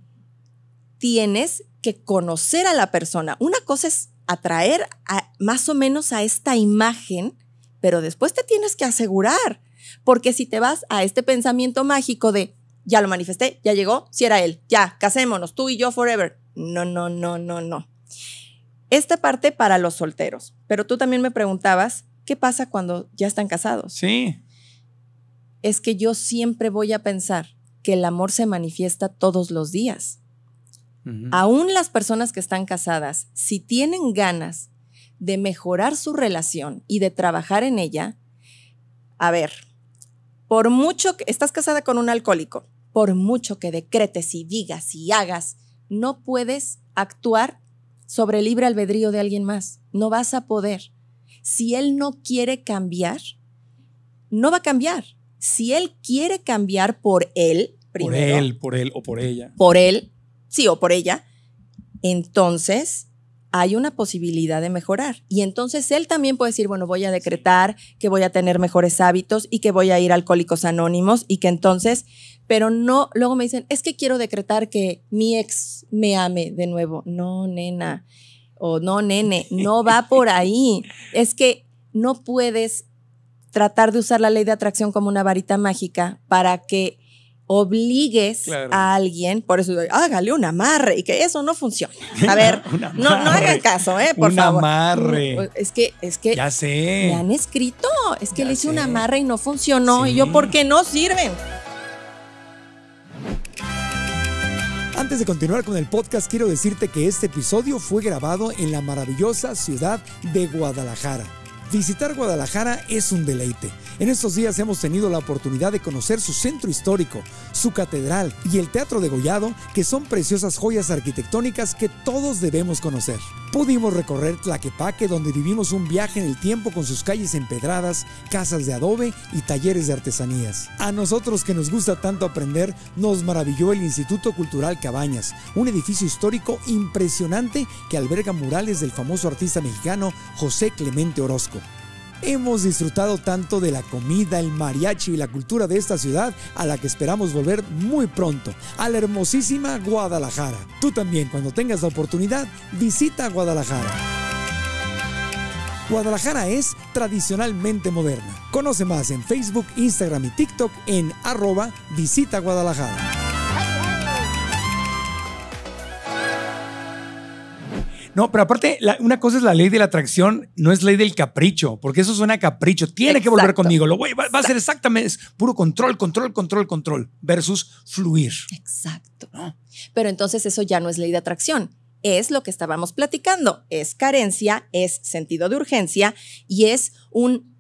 tienes que conocer a la persona. Una cosa es atraer a- más o menos a esta imagen, pero después te tienes que asegurar, porque si te vas a este pensamiento mágico de, ya lo manifesté, ya llegó, si era él, ya, casémonos, tú y yo forever. No, no, no, no, no. Esta parte para los solteros, pero tú también me preguntabas, ¿qué pasa cuando ya están casados? Sí. Es que yo siempre voy a pensar que el amor se manifiesta todos los días. Aún las personas que están casadas, si tienen ganas de mejorar su relación y de trabajar en ella, a ver, por mucho que estás casada con un alcohólico, por mucho que decretes y digas y hagas, no puedes actuar sobre el libre albedrío de alguien más. No vas a poder. Si él no quiere cambiar, no va a cambiar. Si él quiere cambiar por él, por primero, él, por él o por ella. por él, sí, o por ella, entonces hay una posibilidad de mejorar. Y entonces él también puede decir, bueno, voy a decretar que voy a tener mejores hábitos y que voy a ir a Alcohólicos Anónimos y que entonces, pero no, luego me dicen, es que quiero decretar que mi ex me ame de nuevo. No, nena, o no, nene, no [laughs] va por ahí. Es que no puedes tratar de usar la ley de atracción como una varita mágica para que obligues Claro. a alguien, por eso hágale un amarre y que eso no funciona. A [laughs] ver, Un no, no hagan caso, ¿eh? Por Un favor. amarre. Es que, es que Ya sé. me han escrito, es que Ya le hice un amarre y no funcionó. Y yo. ¿por qué no sirven? Antes de continuar con el podcast, quiero decirte que este episodio fue grabado en la maravillosa ciudad de Guadalajara. Visitar Guadalajara es un deleite. En estos días hemos tenido la oportunidad de conocer su centro histórico, su catedral y el Teatro de Gollado, que son preciosas joyas arquitectónicas que todos debemos conocer. Pudimos recorrer Tlaquepaque, donde vivimos un viaje en el tiempo con sus calles empedradas, casas de adobe y talleres de artesanías. A nosotros que nos gusta tanto aprender, nos maravilló el Instituto Cultural Cabañas, un edificio histórico impresionante que alberga murales del famoso artista mexicano José Clemente Orozco. Hemos disfrutado tanto de la comida, el mariachi y la cultura de esta ciudad a la que esperamos volver muy pronto, a la hermosísima Guadalajara. Tú también, cuando tengas la oportunidad, visita Guadalajara. Guadalajara es tradicionalmente moderna. Conoce más en Facebook, Instagram y TikTok en arroba visita Guadalajara. No, pero aparte, la- una cosa es la ley de la atracción, no es ley del capricho, porque eso suena a capricho. Tiene que volver conmigo. Lo voy, va, va a ser exactamente, es puro control, control, control, control, versus fluir. Exacto. ¿no? Pero entonces eso ya no es ley de atracción. Es lo que estábamos platicando. Es carencia, es sentido de urgencia y es un.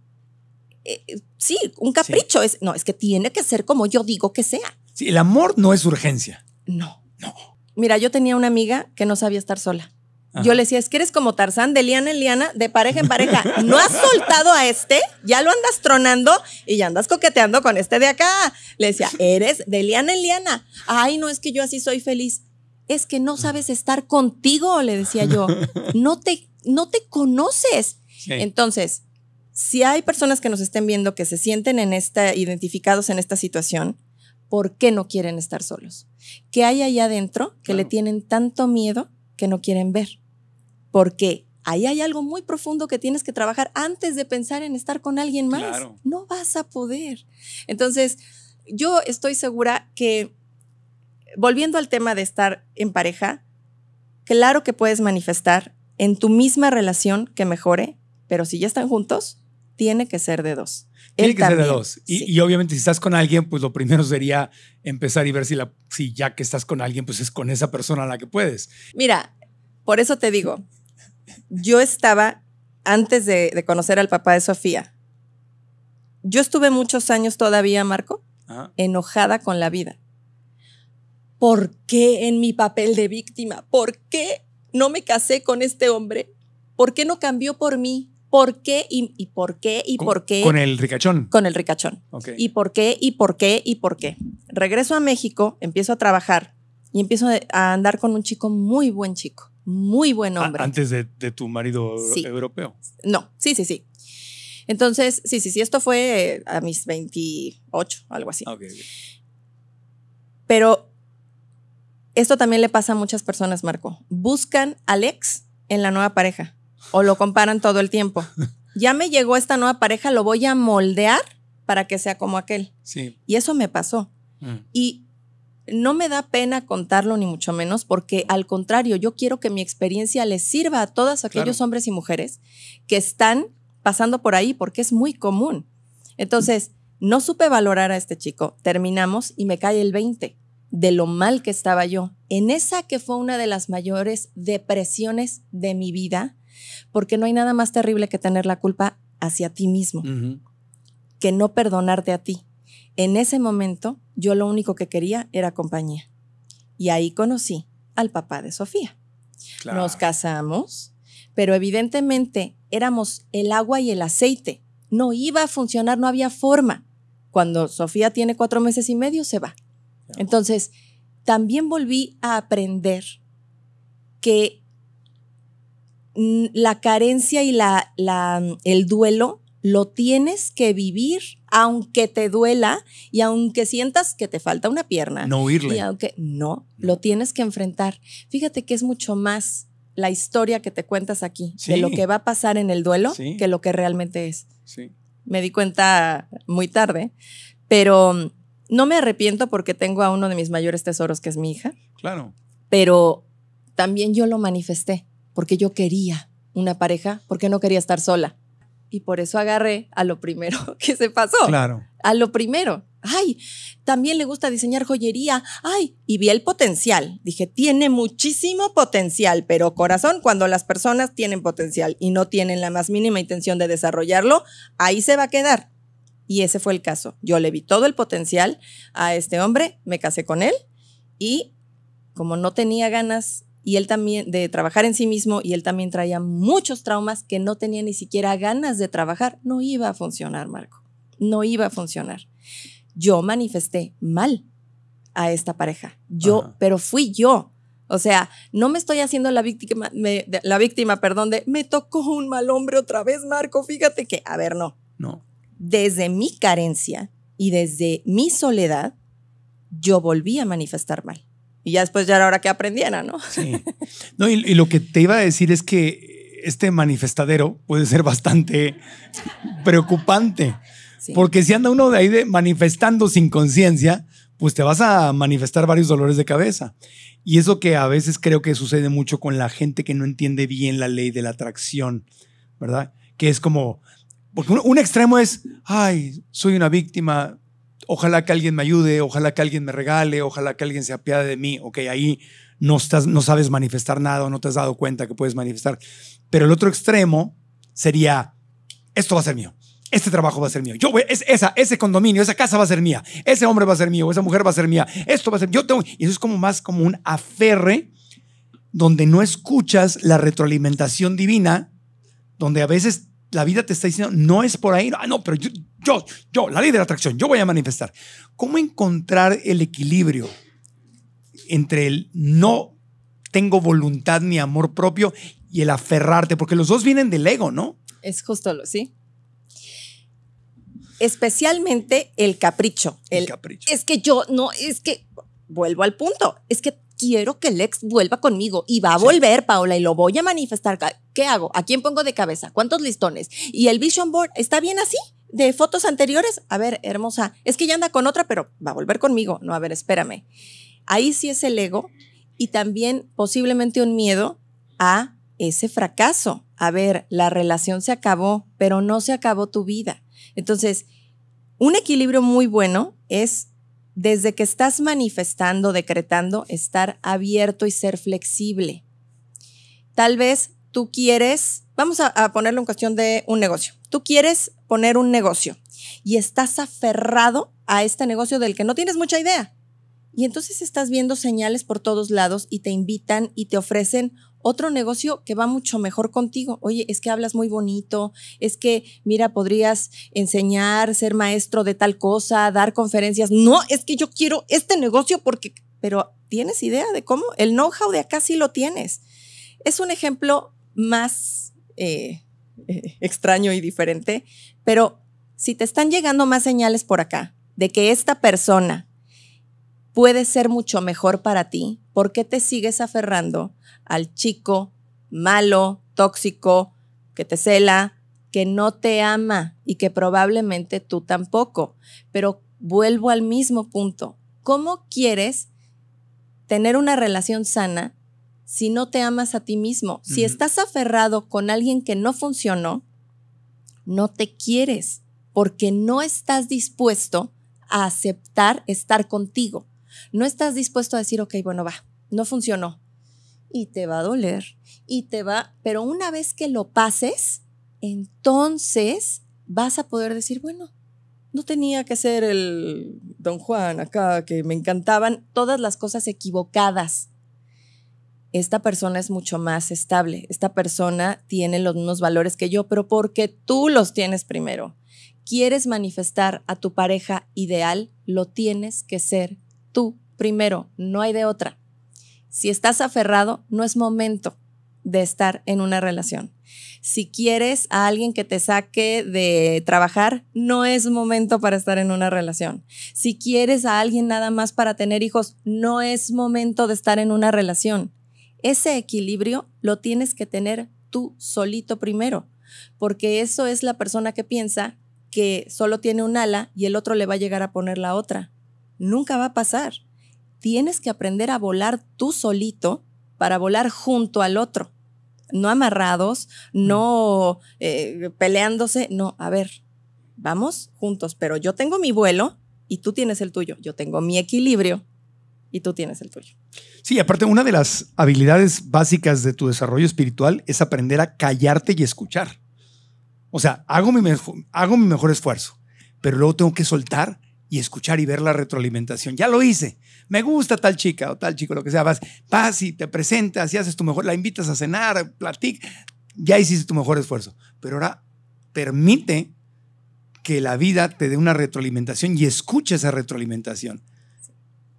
eh, sí, un capricho. Es, no, es que tiene que ser como yo digo que sea. Sí, el amor no es urgencia. No. No. Mira, yo tenía una amiga que no sabía estar sola. Ajá. Yo le decía, es que eres como Tarzán, de liana en liana, de pareja en pareja. [laughs] ¿No has soltado a este? Ya lo andas tronando y ya andas coqueteando con este de acá. Le decía, eres de liana en liana. Ay, no, es que yo así soy feliz. Es que no sabes estar contigo, le decía yo. [laughs] No te, no te conoces. Sí. Entonces, si hay personas que nos estén viendo que se sienten en esta, identificados en esta situación, ¿por qué no quieren estar solos? ¿Qué hay allá adentro que le tienen tanto miedo que no quieren ver? Porque ahí hay algo muy profundo que tienes que trabajar antes de pensar en estar con alguien más. Claro. No vas a poder. Entonces, yo estoy segura que, volviendo al tema de estar en pareja, claro que puedes manifestar en tu misma relación que mejore, pero si ya están juntos, tiene que ser de dos. Tiene Él que ser de dos. Y, sí. y obviamente si estás con alguien, pues lo primero sería empezar y ver si, la, si ya que estás con alguien, pues es con esa persona a la que puedes. Mira, por eso te digo, yo estaba, antes de, de conocer al papá de Sofía, yo estuve muchos años todavía, Marco, Ajá. enojada con la vida. ¿Por qué en mi papel de víctima? ¿Por qué no me casé con este hombre? ¿Por qué no cambió por mí? ¿Por qué? ¿Y, y por qué? ¿Y Con- por qué? Con el ricachón. Con el ricachón. Ok. ¿Y por qué? ¿Y por qué? ¿Y por qué? Regreso a México, empiezo a trabajar y empiezo a andar con un chico muy buen chico, muy buen A- hombre. antes de, de tu marido Sí. europeo. No, sí, sí, sí. Entonces, sí, sí, sí, esto fue eh, a mis 28, algo así. Ok. Pero esto también le pasa a muchas personas, Marco. Buscan al ex en la nueva pareja o lo comparan todo el tiempo. [laughs] Ya me llegó esta nueva pareja, lo voy a moldear para que sea como aquel. Sí. Y eso me pasó. Mm. Y no me da pena contarlo, ni mucho menos, porque al contrario, yo quiero que mi experiencia les sirva a todos aquellos Claro. hombres y mujeres que están pasando por ahí, porque es muy común. Entonces, no supe valorar a este chico. Terminamos y me cae el 20 de lo mal que estaba yo. En esa que fue una de las mayores depresiones de mi vida, porque no hay nada más terrible que tener la culpa hacia ti mismo que no perdonarte a ti. En ese momento, yo lo único que quería era compañía. Y ahí conocí al papá de Sofía. Claro. Nos casamos, pero evidentemente éramos el agua y el aceite. No iba a funcionar, no había forma. Cuando Sofía tiene cuatro meses y medio, se va. Claro. Entonces, también volví a aprender que la carencia y la, la, el duelo lo tienes que vivir aunque te duela y aunque sientas que te falta una pierna. No huirle. Y aunque no, lo tienes que enfrentar. Fíjate que es mucho más la historia que te cuentas aquí, de lo que va a pasar en el duelo, Sí. que lo que realmente es. Sí. Me di cuenta muy tarde, pero mm, no me arrepiento porque tengo a uno de mis mayores tesoros, que es mi hija, Claro. pero también yo lo manifesté, porque yo quería una pareja, porque no quería estar sola. Y por eso agarré a lo primero [laughs] que se pasó Claro. a lo primero. Ay, también le gusta diseñar joyería. Ay, y vi el potencial. Dije, tiene muchísimo potencial, pero corazón, cuando las personas tienen potencial y no tienen la más mínima intención de desarrollarlo, ahí se va a quedar. Y ese fue el caso. Yo le vi todo el potencial a este hombre, me casé con él y como no tenía ganas y él también de trabajar en sí mismo y él también traía muchos traumas que no tenía ni siquiera ganas de trabajar, no iba a funcionar, Marco. No iba a funcionar. Yo manifesté mal a esta pareja. Yo, Ajá. pero fui yo. O sea, no me estoy haciendo la víctima, me- de- la víctima, perdón, de me tocó un mal hombre otra vez, Marco. Fíjate que, a ver, no No. desde mi carencia y desde mi soledad, yo volví a manifestar mal. Y ya después ya era hora que aprendiera, ¿no? Sí. No, y, y lo que te iba a decir es que este manifestadero puede ser bastante preocupante. Sí. Porque si anda uno de ahí de manifestando sin conciencia, pues te vas a manifestar varios dolores de cabeza. Y eso que a veces creo que sucede mucho con la gente que no entiende bien la ley de la atracción, ¿verdad? Que es como, porque un, un extremo es, ay, soy una víctima, ojalá que alguien me ayude, ojalá que alguien me regale, ojalá que alguien se apiade de mí. Ok, ahí no, estás, no sabes manifestar nada o no te has dado cuenta que puedes manifestar. Pero el otro extremo sería, esto va a ser mío. Este trabajo va a ser mío. Yo es, esa, ese condominio, esa casa va a ser mía. Ese hombre va a ser mío, esa mujer va a ser mía. Esto va a ser. Yo tengo. Y eso es como más como un aferre donde no escuchas la retroalimentación divina, donde a veces la vida te está diciendo, no es por ahí, ah, no, pero yo, yo, yo, la ley de la atracción, yo voy a manifestar. ¿Cómo encontrar el equilibrio entre el no tengo voluntad ni amor propio y el aferrarte? Porque los dos vienen del ego, ¿no? Es justo lo, ¿sí? Especialmente el capricho. El El, capricho. Es que yo, no, es que, vuelvo al punto, es que quiero que el ex vuelva conmigo y va a Sí. volver, Paula, y lo voy a manifestar. ¿Qué hago? ¿A quién pongo de cabeza? ¿Cuántos listones? ¿Y el vision board está bien así? ¿De fotos anteriores? A ver, hermosa, es que ya anda con otra, pero va a volver conmigo. No, a ver, espérame. Ahí sí es el ego y también posiblemente un miedo a ese fracaso. A ver, la relación se acabó, pero no se acabó tu vida. Entonces, un equilibrio muy bueno es desde que estás manifestando, decretando, estar abierto y ser flexible. Tal vez tú quieres, vamos a, a ponerlo en cuestión de un negocio. Tú quieres poner un negocio y estás aferrado a este negocio del que no tienes mucha idea. Y entonces estás viendo señales por todos lados y te invitan y te ofrecen otro negocio que va mucho mejor contigo. Oye, es que hablas muy bonito, es que, mira, podrías enseñar, ser maestro de tal cosa, dar conferencias. No, es que yo quiero este negocio porque, pero ¿tienes idea de cómo? El know-how de acá sí lo tienes. Es un ejemplo más eh, [laughs] extraño y diferente, pero si te están llegando más señales por acá de que esta persona puede ser mucho mejor para ti, ¿por qué te sigues aferrando al chico malo, tóxico, que te cela, que no te ama y que probablemente tú tampoco? Pero vuelvo al mismo punto. ¿Cómo quieres tener una relación sana si no te amas a ti mismo? Si estás aferrado con alguien que no funcionó, no te quieres porque no estás dispuesto a aceptar estar contigo. No estás dispuesto a decir, ok, bueno, va, no funcionó. Y te va a doler, y te va, pero una vez que lo pases, entonces vas a poder decir, bueno, no tenía que ser el don Juan acá, que me encantaban todas las cosas equivocadas. Esta persona es mucho más estable, esta persona tiene los mismos valores que yo, pero porque tú los tienes primero. Quieres manifestar a tu pareja ideal, lo tienes que ser tú primero, no hay de otra. Si estás aferrado, no es momento de estar en una relación. Si quieres a alguien que te saque de trabajar, no es momento para estar en una relación. Si quieres a alguien nada más para tener hijos, no es momento de estar en una relación. Ese equilibrio lo tienes que tener tú solito primero, porque eso es la persona que piensa que solo tiene un ala y el otro le va a llegar a poner la otra. Nunca va a pasar. Tienes que aprender a volar tú solito para volar junto al otro. No amarrados, no eh, peleándose, no, a ver, vamos juntos, pero yo tengo mi vuelo y tú tienes el tuyo, yo tengo mi equilibrio y tú tienes el tuyo. Sí, aparte, una de las habilidades básicas de tu desarrollo espiritual es aprender a callarte y escuchar. O sea, hago mi, hago mi mejor esfuerzo, pero luego tengo que soltar y escuchar y ver la retroalimentación. Ya lo hice. Me gusta tal chica o tal chico, lo que sea. Vas, vas y te presentas y haces tu mejor, la invitas a cenar, platic. Ya hiciste tu mejor esfuerzo. Pero ahora permite que la vida te dé una retroalimentación y escucha esa retroalimentación.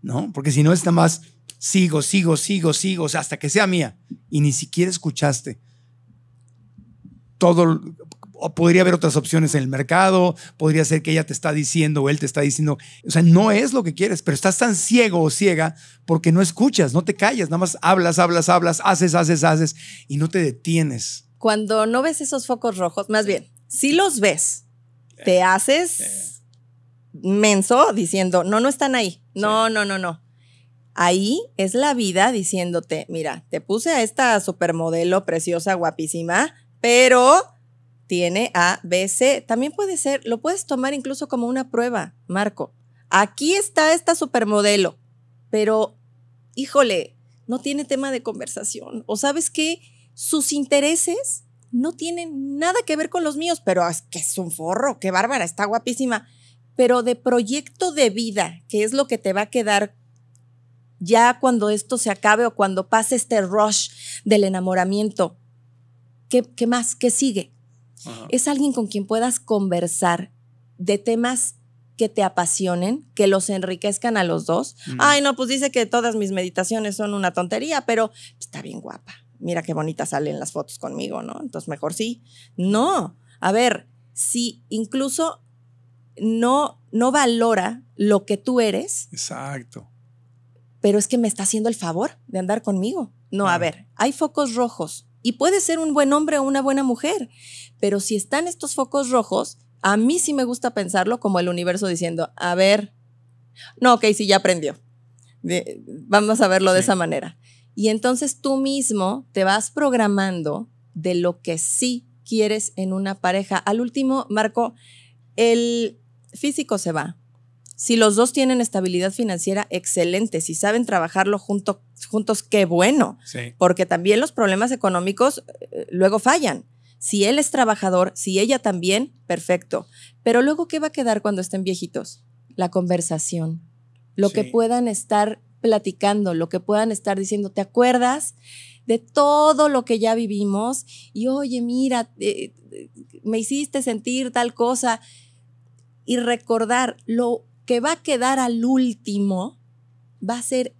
¿No? Porque si no está más sigo, sigo, sigo, sigo, hasta que sea mía. Y ni siquiera escuchaste todo, o podría haber otras opciones en el mercado, podría ser que ella te está diciendo o él te está diciendo, o sea, no es lo que quieres, pero estás tan ciego o ciega porque no escuchas, no te callas, nada más hablas, hablas, hablas, haces, haces, haces y no te detienes. Cuando no ves esos focos rojos, más bien, si los ves, te haces menso diciendo, no, no están ahí, no, no, no, no. Ahí es la vida diciéndote, mira, te puse a esta supermodelo preciosa, guapísima, pero tiene A, B, C. También puede ser, lo puedes tomar incluso como una prueba, Marco. Aquí está esta supermodelo, pero, híjole, no tiene tema de conversación. O sabes que sus intereses no tienen nada que ver con los míos, pero es que es un forro, qué bárbara, está guapísima. Pero de proyecto de vida, que es lo que te va a quedar ya cuando esto se acabe o cuando pase este rush del enamoramiento, ¿qué, qué más? ¿Qué sigue? es alguien con quien puedas conversar de temas que te apasionen, que los enriquezcan a los dos. Ay, no, pues dice que todas mis meditaciones son una tontería, pero está bien guapa. Mira qué bonitas salen las fotos conmigo, ¿no? Entonces mejor sí. No, a ver, si incluso no, no valora lo que tú eres. Exacto. Pero es que me está haciendo el favor de andar conmigo. No, a ver, hay focos rojos y puede ser un buen hombre o una buena mujer, pero si están estos focos rojos, a mí sí me gusta pensarlo como el universo diciendo, a ver, no, ok, sí, ya aprendió. vamos a verlo de esa manera. Y entonces tú mismo te vas programando de lo que sí quieres en una pareja. Al último, Marco, el físico se va. Si los dos tienen estabilidad financiera, excelente. Si saben trabajarlo junto, juntos, qué bueno. Porque también los problemas económicos eh, luego fallan. Si él es trabajador, si ella también, perfecto. Pero luego, ¿qué va a quedar cuando estén viejitos? La conversación. Lo que puedan estar platicando, lo que puedan estar diciendo. ¿Te acuerdas? de todo lo que ya vivimos y oye, mira, eh, me hiciste sentir tal cosa y recordar lo que va a quedar al último va a ser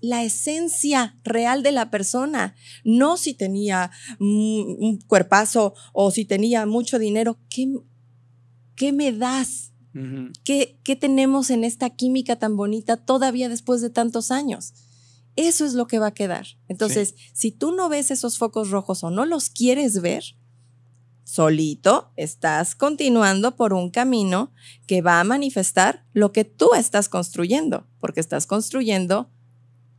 la esencia real de la persona, no si tenía un cuerpazo o si tenía mucho dinero. ¿Qué, qué me das? ¿Qué, ¿Qué, tenemos en esta química tan bonita todavía después de tantos años? Eso es lo que va a quedar. Entonces, si tú no ves esos focos rojos o no los quieres ver, solito estás continuando por un camino que va a manifestar lo que tú estás construyendo, porque estás construyendo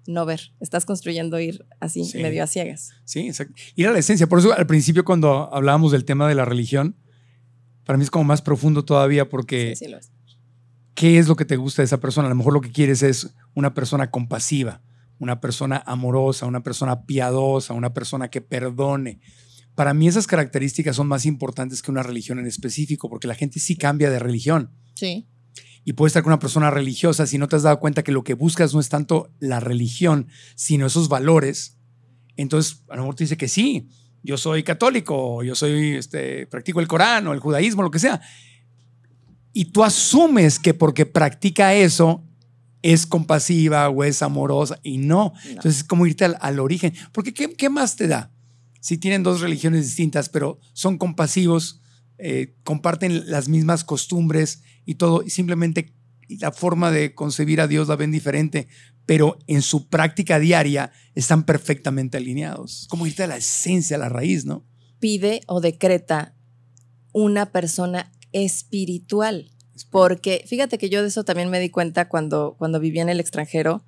no ver, estás construyendo ir así, medio a ciegas. Sí, exacto. Ir a la esencia. Por eso al principio cuando hablábamos del tema de la religión, para mí es como más profundo todavía porque sí, lo es. ¿qué es lo que te gusta de esa persona? A lo mejor lo que quieres es una persona compasiva, una persona amorosa, una persona piadosa, una persona que perdone, para mí esas características son más importantes que una religión en específico, porque la gente sí cambia de religión. Sí. Y puede estar con una persona religiosa si no te has dado cuenta que lo que buscas no es tanto la religión, sino esos valores. Entonces, a lo mejor te dice que sí, yo soy católico, yo soy, este, practico el Corán o el judaísmo, lo que sea. Y tú asumes que porque practica eso es compasiva o es amorosa y no. Entonces es como irte al, origen. Porque ¿qué, ¿qué, más te da? Si tienen dos religiones distintas, pero son compasivos, eh, comparten las mismas costumbres y todo, y simplemente la forma de concebir a Dios la ven diferente, pero en su práctica diaria están perfectamente alineados. Como irte a la esencia, a la raíz, ¿no? Pide o decreta una persona espiritual. Porque fíjate que yo de eso también me di cuenta cuando, cuando vivía en el extranjero.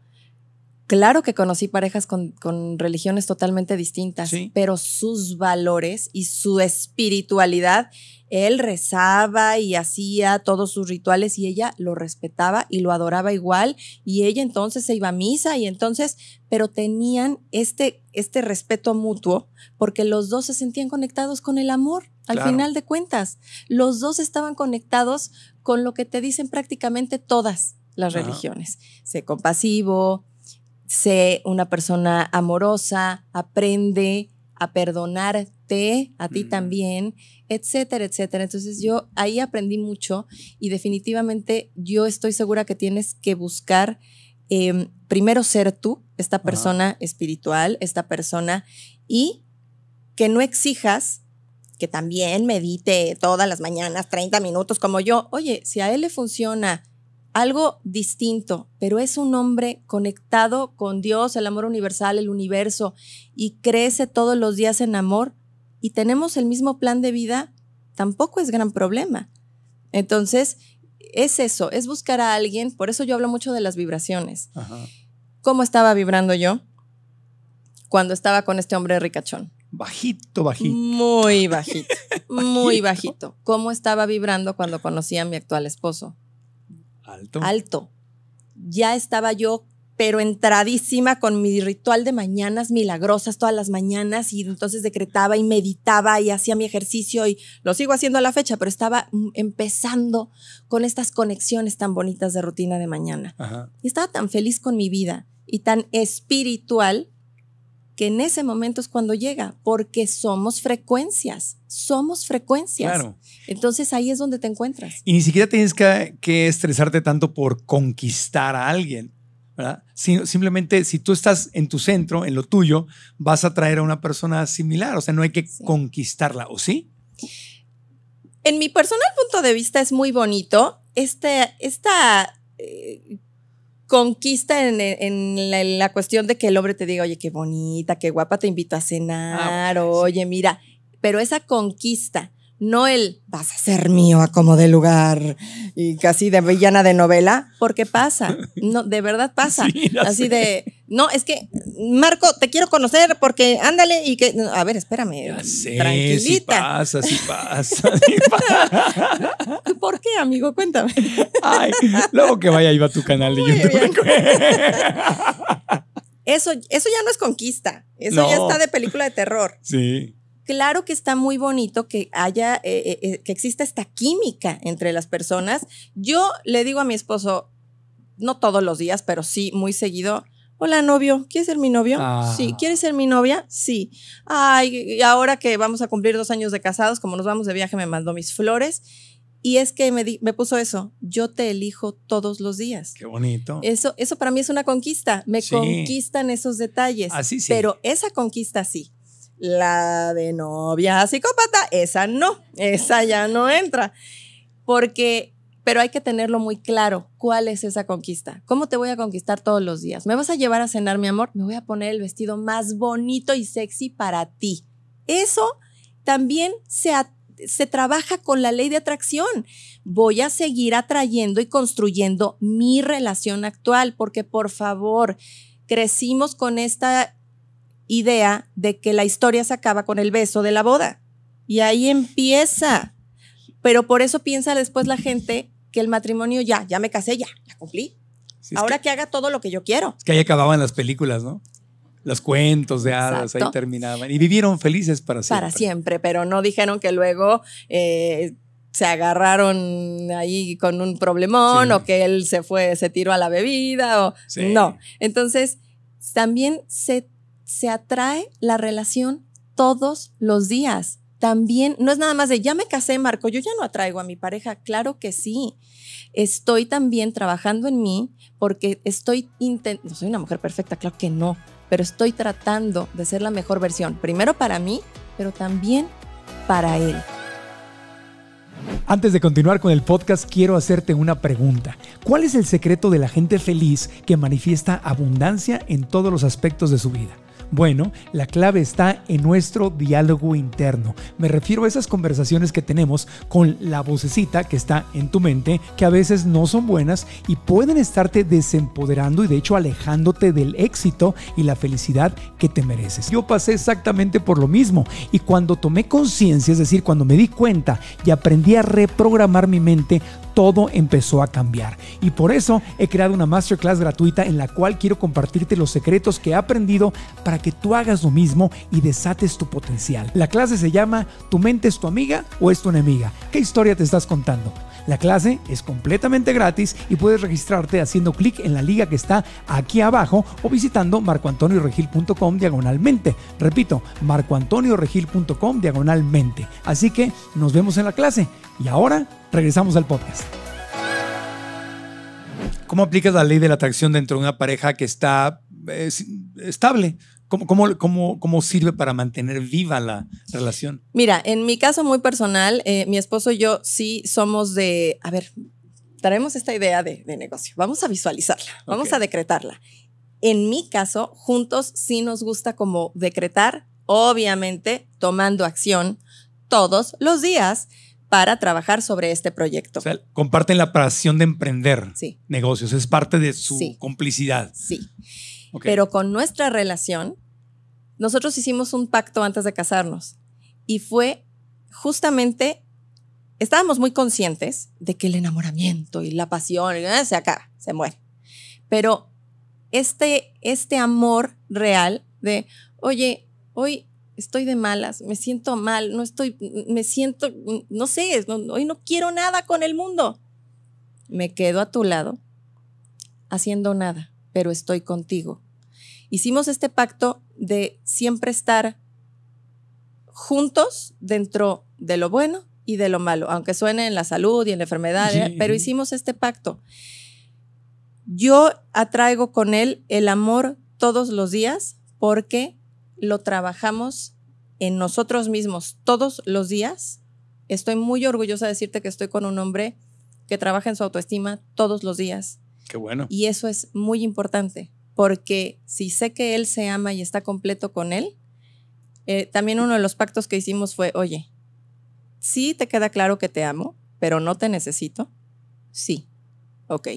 Claro que conocí parejas con, con religiones totalmente distintas, Sí. pero sus valores y su espiritualidad, él rezaba y hacía todos sus rituales y ella lo respetaba y lo adoraba igual y ella entonces se iba a misa y entonces, pero tenían este, este respeto mutuo porque los dos se sentían conectados con el amor. Al Claro. final de cuentas, los dos estaban conectados con lo que te dicen prácticamente todas las Ajá. religiones. Sé compasivo, sé una persona amorosa, aprende a perdonarte a ti Mm. también, etcétera, etcétera. Entonces yo ahí aprendí mucho y definitivamente yo estoy segura que tienes que buscar eh, primero ser tú, esta persona espiritual, esta persona, y que no exijas que también medite todas las mañanas 30 minutos como yo. Oye, si a él le funciona algo distinto, pero es un hombre conectado con Dios, el amor universal, el universo, y crece todos los días en amor, y tenemos el mismo plan de vida, tampoco es gran problema. Entonces, es eso, es buscar a alguien, por eso yo hablo mucho de las vibraciones. Ajá. ¿Cómo estaba vibrando yo cuando estaba con este hombre ricachón? Bajito, bajito. Muy bajito, [laughs] muy bajito. ¿Cómo estaba vibrando cuando conocí a mi actual esposo? Alto. Alto. Ya estaba yo, pero entradísima con mi ritual de mañanas milagrosas todas las mañanas y entonces decretaba y meditaba y hacía mi ejercicio y lo sigo haciendo a la fecha, pero estaba empezando con estas conexiones tan bonitas de rutina de mañana. Ajá. Y estaba tan feliz con mi vida y tan espiritual que en ese momento es cuando llega, porque somos frecuencias, somos frecuencias. Claro. Entonces ahí es donde te encuentras. Y ni siquiera tienes que, que estresarte tanto por conquistar a alguien, ¿verdad? Si- simplemente si tú estás en tu centro, en lo tuyo, vas a traer a una persona similar. O sea, no hay que Sí. conquistarla, ¿o sí? En mi personal punto de vista es muy bonito este, esta eh, conquista en, en la, en la cuestión de que el hombre te diga, oye, qué bonita, qué guapa, te invito a cenar, Ah, sí. oye, mira, pero esa conquista, no el vas a ser mío a como de lugar y casi de villana de novela, porque pasa, no, de verdad pasa. [laughs] Sí, Así sé. de, no, es que, Marco, te quiero conocer porque ándale y que, a ver, espérame, Ya sé, sí tranquilita. pasa, sí pasa. [laughs] sí pasa. ¿Por qué, amigo? Cuéntame. Ay, luego que vaya, iba a tu canal de Muy YouTube. [laughs] Eso, eso ya no es conquista. Eso No. ya está de película de terror. sí. Claro que está muy bonito que haya, eh, eh, eh, que exista esta química entre las personas. Yo le digo a mi esposo, no todos los días, pero sí muy seguido. Hola, novio, ¿quieres ser mi novio? Ah. Sí. ¿Quieres ser mi novia? Sí. Ay, y ahora que vamos a cumplir dos años de casados, como nos vamos de viaje, me mandó mis flores. Y es que me, di- me puso eso, yo te elijo todos los días. Qué bonito. Eso, eso para mí es una conquista. Me Sí. conquistan esos detalles. Así sí. Pero esa conquista sí. La de novia psicópata, esa no. Esa ya no entra. Porque, pero hay que tenerlo muy claro. ¿Cuál es esa conquista? ¿Cómo te voy a conquistar todos los días? ¿Me vas a llevar a cenar, mi amor? Me voy a poner el vestido más bonito y sexy para ti. Eso también se, se trabaja con la ley de atracción. Voy a seguir atrayendo y construyendo mi relación actual, porque por favor, crecimos con esta idea de que la historia se acaba con el beso de la boda. Y ahí empieza. Pero por eso piensa después la gente que el matrimonio ya, ya me casé, ya, ya cumplí. Sí, Ahora que, que haga todo lo que yo quiero. es que ahí acababan las películas, ¿no? Los cuentos de hadas, ahí Exacto. terminaban. Y vivieron felices para siempre. Para siempre, pero no dijeron que luego eh, se agarraron ahí con un problemón Sí. o que él se fue, se tiró a la bebida o Sí. no. Entonces, también se, se atrae la relación todos los días. También, no es nada más de, ya me casé, Marco, yo ya no atraigo a mi pareja. Claro que sí. Estoy también trabajando en mí porque estoy intentando, no soy una mujer perfecta, claro que no, pero estoy tratando de ser la mejor versión, primero para mí, pero también para él. Antes de continuar con el podcast, quiero hacerte una pregunta. ¿Cuál es el secreto de la gente feliz que manifiesta abundancia en todos los aspectos de su vida? Bueno, la clave está en nuestro diálogo interno. Me refiero a esas conversaciones que tenemos con la vocecita que está en tu mente, que a veces no son buenas y pueden estarte desempoderando y de hecho alejándote del éxito y la felicidad que te mereces. Yo pasé exactamente por lo mismo y cuando tomé conciencia, es decir, cuando me di cuenta y aprendí a reprogramar mi mente, todo empezó a cambiar. Y por eso he creado una masterclass gratuita en la cual quiero compartirte los secretos que he aprendido para que tú hagas lo mismo y desates tu potencial. La clase se llama ¿Tu mente es tu amiga o es tu enemiga? ¿Qué historia te estás contando? La clase es completamente gratis y puedes registrarte haciendo clic en la liga que está aquí abajo o visitando marcoantonioregil.com diagonalmente. Repito, marcoantonioregil.com diagonalmente. Así que nos vemos en la clase. Y ahora regresamos al podcast. ¿Cómo aplicas la ley de la atracción dentro de una pareja que está eh, estable? ¿Cómo, cómo, cómo, cómo sirve para mantener viva la relación? Mira, en mi caso muy personal, eh, mi esposo y yo sí somos de, a ver, traemos esta idea de, de negocio, vamos a visualizarla, vamos Ok. a decretarla. En mi caso, juntos sí nos gusta como decretar, obviamente tomando acción todos los días para trabajar sobre este proyecto. O sea, comparten la pasión de emprender Sí. negocios, es parte de su Sí. complicidad. Sí. Pero con nuestra relación, nosotros hicimos un pacto antes de casarnos y fue justamente, estábamos muy conscientes de que el enamoramiento y la pasión eh, se acaba, se muere. Pero este, este amor real de, oye, hoy estoy de malas, me siento mal, no estoy, me siento, no sé, no- hoy no quiero nada con el mundo. Me quedo a tu lado haciendo nada, pero estoy contigo. Hicimos este pacto de siempre estar juntos dentro de lo bueno y de lo malo, aunque suene en la salud y en la enfermedad, Sí. ¿eh? pero hicimos este pacto. Yo atraigo con él el amor todos los días porque lo trabajamos en nosotros mismos todos los días. Estoy muy orgullosa de decirte que estoy con un hombre que trabaja en su autoestima todos los días. Qué bueno. Y eso es muy importante, porque si sé que él se ama y está completo con él, eh, también uno de los pactos que hicimos fue, oye, sí te queda claro que te amo, pero no te necesito. Sí, ok.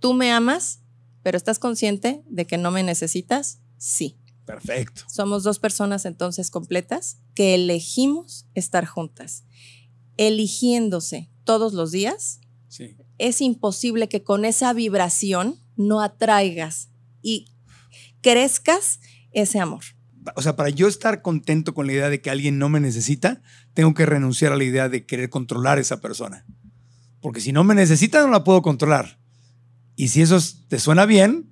¿Tú me amas, pero estás consciente de que no me necesitas? Sí. Perfecto. Somos dos personas entonces completas que elegimos estar juntas. Eligiéndose todos los días, Sí. Es imposible que con esa vibración no atraigas y crezcas ese amor. O sea, para yo estar contento con la idea de que alguien no me necesita, tengo que renunciar a la idea de querer controlar a esa persona. Porque si no me necesita, no la puedo controlar. Y si eso es- te suena bien,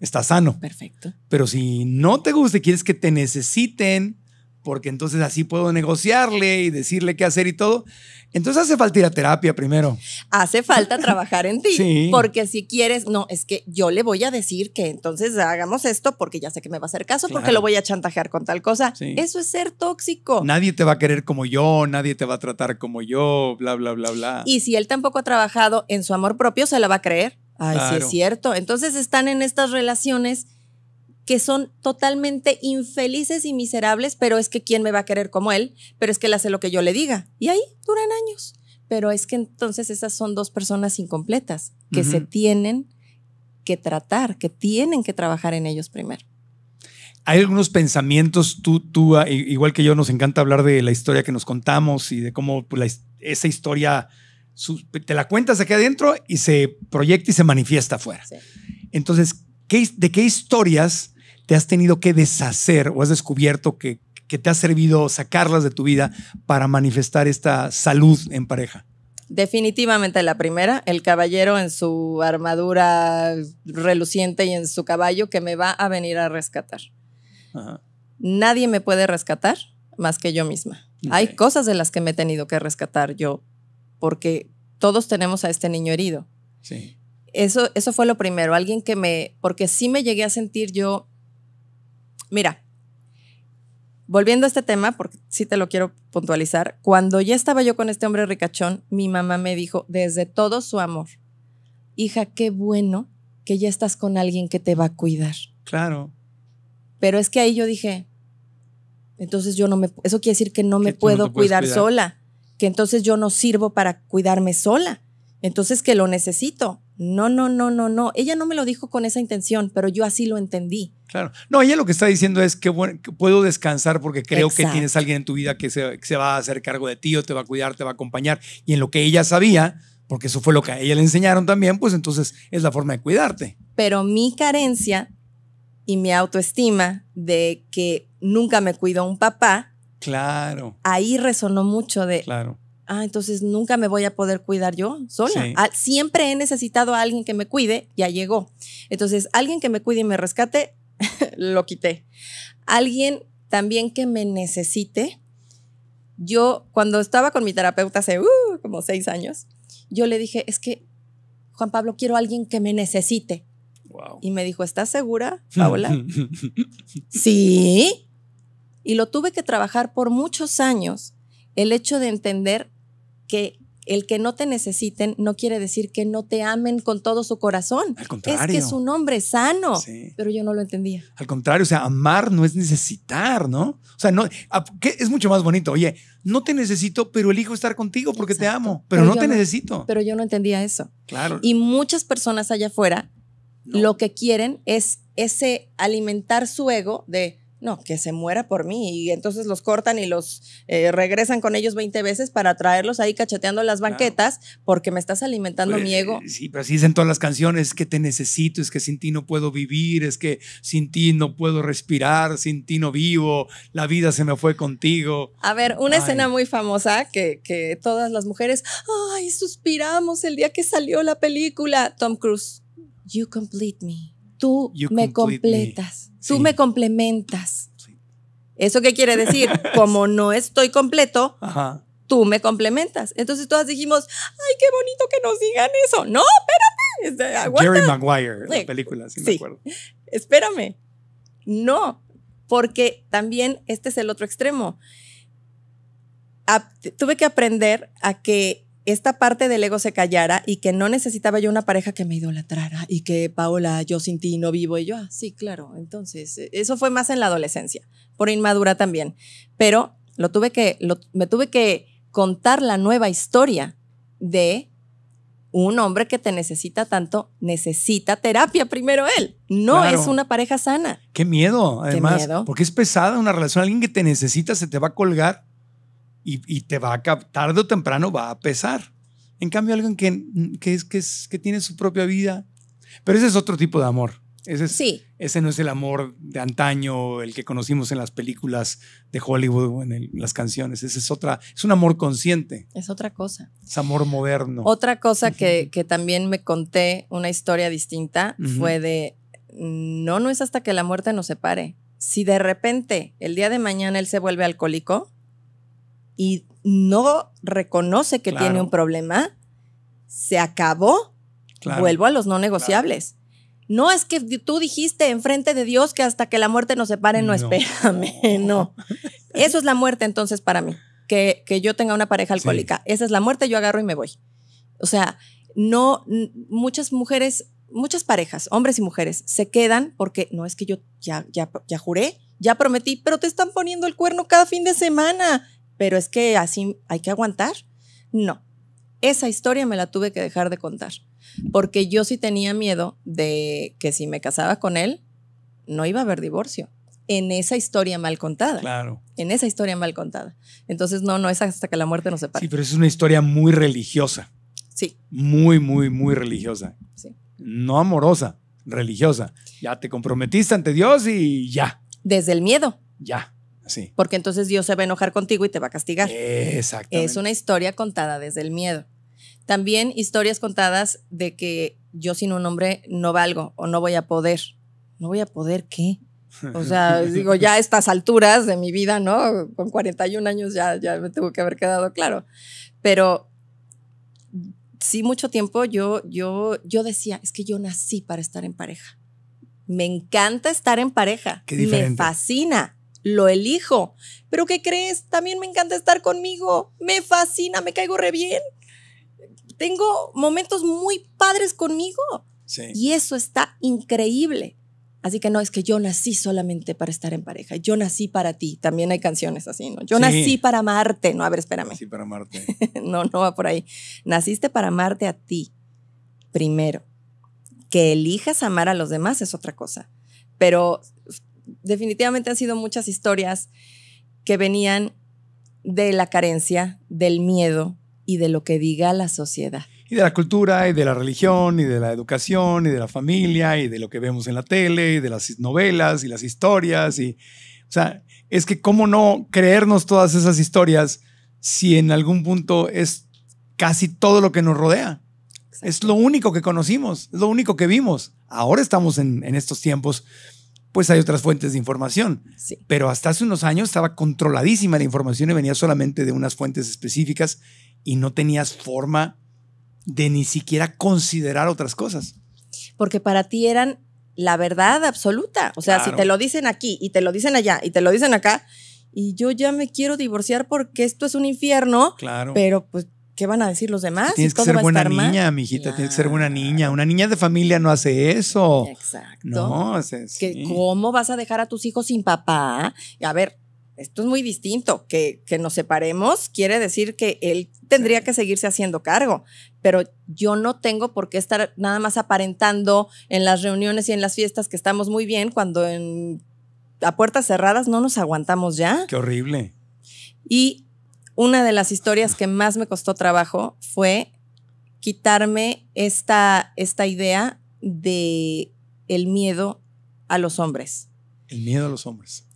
está sano. Perfecto. Pero si no te gusta y quieres que te necesiten, porque entonces así puedo negociarle y decirle qué hacer y todo, entonces hace falta ir a terapia primero. Hace falta trabajar en [laughs] ti, Sí. porque si quieres, no, es que yo le voy a decir que entonces hagamos esto porque ya sé que me va a hacer caso, porque lo voy a chantajear con tal cosa. Sí. Eso es ser tóxico. Nadie te va a querer como yo, nadie te va a tratar como yo, bla, bla, bla, bla. Y si él tampoco ha trabajado en su amor propio, se la va a creer. Ay, sí es cierto. Entonces están en estas relaciones que son totalmente infelices y miserables, pero es que quién me va a querer como él, pero es que él hace lo que yo le diga. Y ahí duran años. Pero es que entonces esas son dos personas incompletas que se tienen que tratar, que tienen que trabajar en ellos primero. Hay algunos pensamientos, tú, tú, ah, igual que yo, nos encanta hablar de la historia que nos contamos y de cómo pues, la esa historia su- te la cuentas aquí adentro y se proyecta y se manifiesta afuera. Sí. Entonces, ¿qué ¿de qué historias te has tenido que deshacer o has descubierto que, que te ha servido sacarlas de tu vida para manifestar esta salud en pareja? Definitivamente la primera, el caballero en su armadura reluciente y en su caballo que me va a venir a rescatar. Ajá. Nadie me puede rescatar más que yo misma. Hay cosas de las que me he tenido que rescatar yo, porque todos tenemos a este niño herido. Sí. Eso, eso fue lo primero, alguien que me, porque sí me llegué a sentir yo, mira, volviendo a este tema, porque sí te lo quiero puntualizar, cuando ya estaba yo con este hombre ricachón, mi mamá me dijo desde todo su amor, hija, qué bueno que ya estás con alguien que te va a cuidar. Claro. Pero es que ahí yo dije, entonces yo no me, eso quiere decir que no me Que puedo cuidar. sola, que entonces yo no sirvo para cuidarme sola, entonces que lo necesito. No, no, no, no, no. Ella no me lo dijo con esa intención, pero yo así lo entendí. Claro. No, ella lo que está diciendo es que, bueno, que puedo descansar porque creo que tienes alguien en tu vida que se, que se va a hacer cargo de ti o te va a cuidar, te va a acompañar. Y en lo que ella sabía, porque eso fue lo que a ella le enseñaron también, pues entonces es la forma de cuidarte. Pero mi carencia y mi autoestima de que nunca me cuidó un papá, Claro, ahí resonó mucho de, claro. Ah, entonces nunca me voy a poder cuidar yo sola. Sí. Siempre he necesitado a alguien que me cuide, ya llegó. Entonces, alguien que me cuide y me rescate, [laughs] lo quité. Alguien también que me necesite. Yo, cuando estaba con mi terapeuta hace uh, como seis años, yo le dije, es que, Juan Pablo, quiero a alguien que me necesite. Wow. Y me dijo, ¿estás segura, Paola? [laughs] sí. Y lo tuve que trabajar por muchos años. El hecho de entender que el que no te necesiten no quiere decir que no te amen con todo su corazón. Al Es contrario. que es un hombre sano. Sí. Pero yo no lo entendía. Al contrario, o sea, amar no es necesitar, ¿no? O sea, no, es mucho más bonito. Oye, no te necesito, pero elijo estar contigo porque te amo, pero, Pero no te no- necesito. Pero yo no entendía eso. claro. Y muchas personas allá afuera No. lo que quieren es ese alimentar su ego de no, que se muera por mí. Y entonces los cortan y los eh, regresan con ellos 20 veces para traerlos ahí cacheteando las Claro. banquetas porque me estás alimentando Pues, mi ego. Sí, pero así dicen todas las canciones, es que te necesito, es que sin ti no puedo vivir, es que sin ti no puedo respirar, sin ti no vivo, la vida se me fue contigo. A ver, una Ay. escena muy famosa que, que todas las mujeres, ay, suspiramos el día que salió la película. Tom Cruise, you complete me. Tú You me completas. Tú Sí. me complementas. Sí. ¿Eso qué quiere decir? [laughs] Como no estoy completo, Ajá. tú me complementas. Entonces todas dijimos, ay, qué bonito que nos digan eso. No, espérate. aguanta. Jerry Maguire, la Sí. película, sí, me acuerdo. espérame. No, porque también este es el otro extremo. Tuve que aprender a que esta parte del ego se callara y que no necesitaba yo una pareja que me idolatrara y que Paola, yo sin ti no vivo y yo, ah, sí, claro. Entonces, eh, eso fue más en la adolescencia, por inmadura también. Pero lo tuve que, lo- me tuve que contar la nueva historia de un hombre que te necesita tanto, necesita terapia primero él. No Claro. es una pareja sana. Qué miedo, además, miedo. porque es pesada una relación, alguien que te necesita se te va a colgar y, y te va a tarde o temprano va a pesar. En cambio, alguien que, que, es, que, es, que tiene su propia vida. Pero ese es otro tipo de amor. Ese, es, Sí, ese no es el amor de antaño, el que conocimos en las películas de Hollywood o en el- las canciones. Ese es otra, es un amor consciente, es otra cosa. es amor moderno. Otra cosa que, que también me conté una historia distinta Ujú. fue de, no, no es hasta que la muerte nos separe. Si de repente el día de mañana él se vuelve alcohólico y no reconoce que Claro. tiene un problema, se acabó. Claro. Vuelvo a los no negociables. No es que tú dijiste enfrente de Dios que hasta que la muerte nos separe, no, No. espérame, [laughs] no. [laughs] Eso es la muerte entonces para mí, que, que yo tenga una pareja alcohólica. Esa es la muerte, yo agarro y me voy. O sea, no, muchas mujeres, muchas parejas, hombres y mujeres, se quedan porque no es que yo ya, ya, ya juré, ya prometí, pero te están poniendo el cuerno cada fin de semana. Pero es que así hay que aguantar. No, esa historia me la tuve que dejar de contar, porque yo sí tenía miedo de que si me casaba con él, no iba a haber divorcio. En esa historia mal contada. Claro. En esa historia mal contada. Entonces, no, no es hasta que la muerte nos separe. Sí, pero es una historia muy religiosa. Sí, Muy, muy, muy religiosa. sí. No amorosa, religiosa. Ya te comprometiste ante Dios y ya, Desde el miedo, ya. Así. porque entonces Dios se va a enojar contigo y te va a castigar. Exactamente. Es una historia contada desde el miedo. También historias contadas de que yo sin un hombre no valgo o no voy a poder. ¿No voy a poder qué? O sea, [laughs] digo, ya a estas alturas de mi vida, ¿no? Con 41 años ya, ya me tuvo que haber quedado claro. Pero sí, mucho tiempo yo, yo, yo decía, es que yo nací para estar en pareja. Me encanta estar en pareja. Qué me diferente. fascina. Lo elijo. Pero ¿qué crees? También me encanta estar conmigo. Me fascina, me caigo re bien. Tengo momentos muy padres conmigo. Sí. Y eso está increíble. Así que no, es que yo nací solamente para estar en pareja. Yo nací para ti. También hay canciones así, ¿no? Yo Sí. nací para amarte. No, a ver, espérame. Sí, para amarte. [laughs] no, no va por ahí. Naciste para amarte a ti primero. Que elijas amar a los demás es otra cosa. Pero definitivamente han sido muchas historias que venían de la carencia, del miedo y de lo que diga la sociedad. Y de la cultura, y de la religión, y de la educación, y de la familia, y de lo que vemos en la tele, y de las novelas, y las historias. Y, o sea, es que cómo no creernos todas esas historias si en algún punto es casi todo lo que nos rodea. Es lo único que conocimos, es lo único que vimos. Ahora estamos en, en estos tiempos, pues hay otras fuentes de información. Sí. Pero hasta hace unos años estaba controladísima la información y venía solamente de unas fuentes específicas y no tenías forma de ni siquiera considerar otras cosas. Porque para ti eran la verdad absoluta. O sea, Claro. si te lo dicen aquí y te lo dicen allá y te lo dicen acá, y yo ya me quiero divorciar porque esto es un infierno, Claro. pero pues, ¿qué van a decir los demás? tienes ¿Y que ser buena estar mal? niña, mijita, tienes que ser buena Claro. niña. Una niña de familia no hace eso. Exacto. No, o sea, que sí. ¿Cómo vas a dejar a tus hijos sin papá? A ver, esto es muy distinto. Que, que nos separemos quiere decir que él tendría que seguirse haciendo cargo. Pero yo no tengo por qué estar nada más aparentando en las reuniones y en las fiestas que estamos muy bien cuando en, a puertas cerradas no nos aguantamos ya. Qué horrible. Y una de las historias que más me costó trabajo fue quitarme esta, esta idea de el miedo a los hombres. El miedo a los hombres.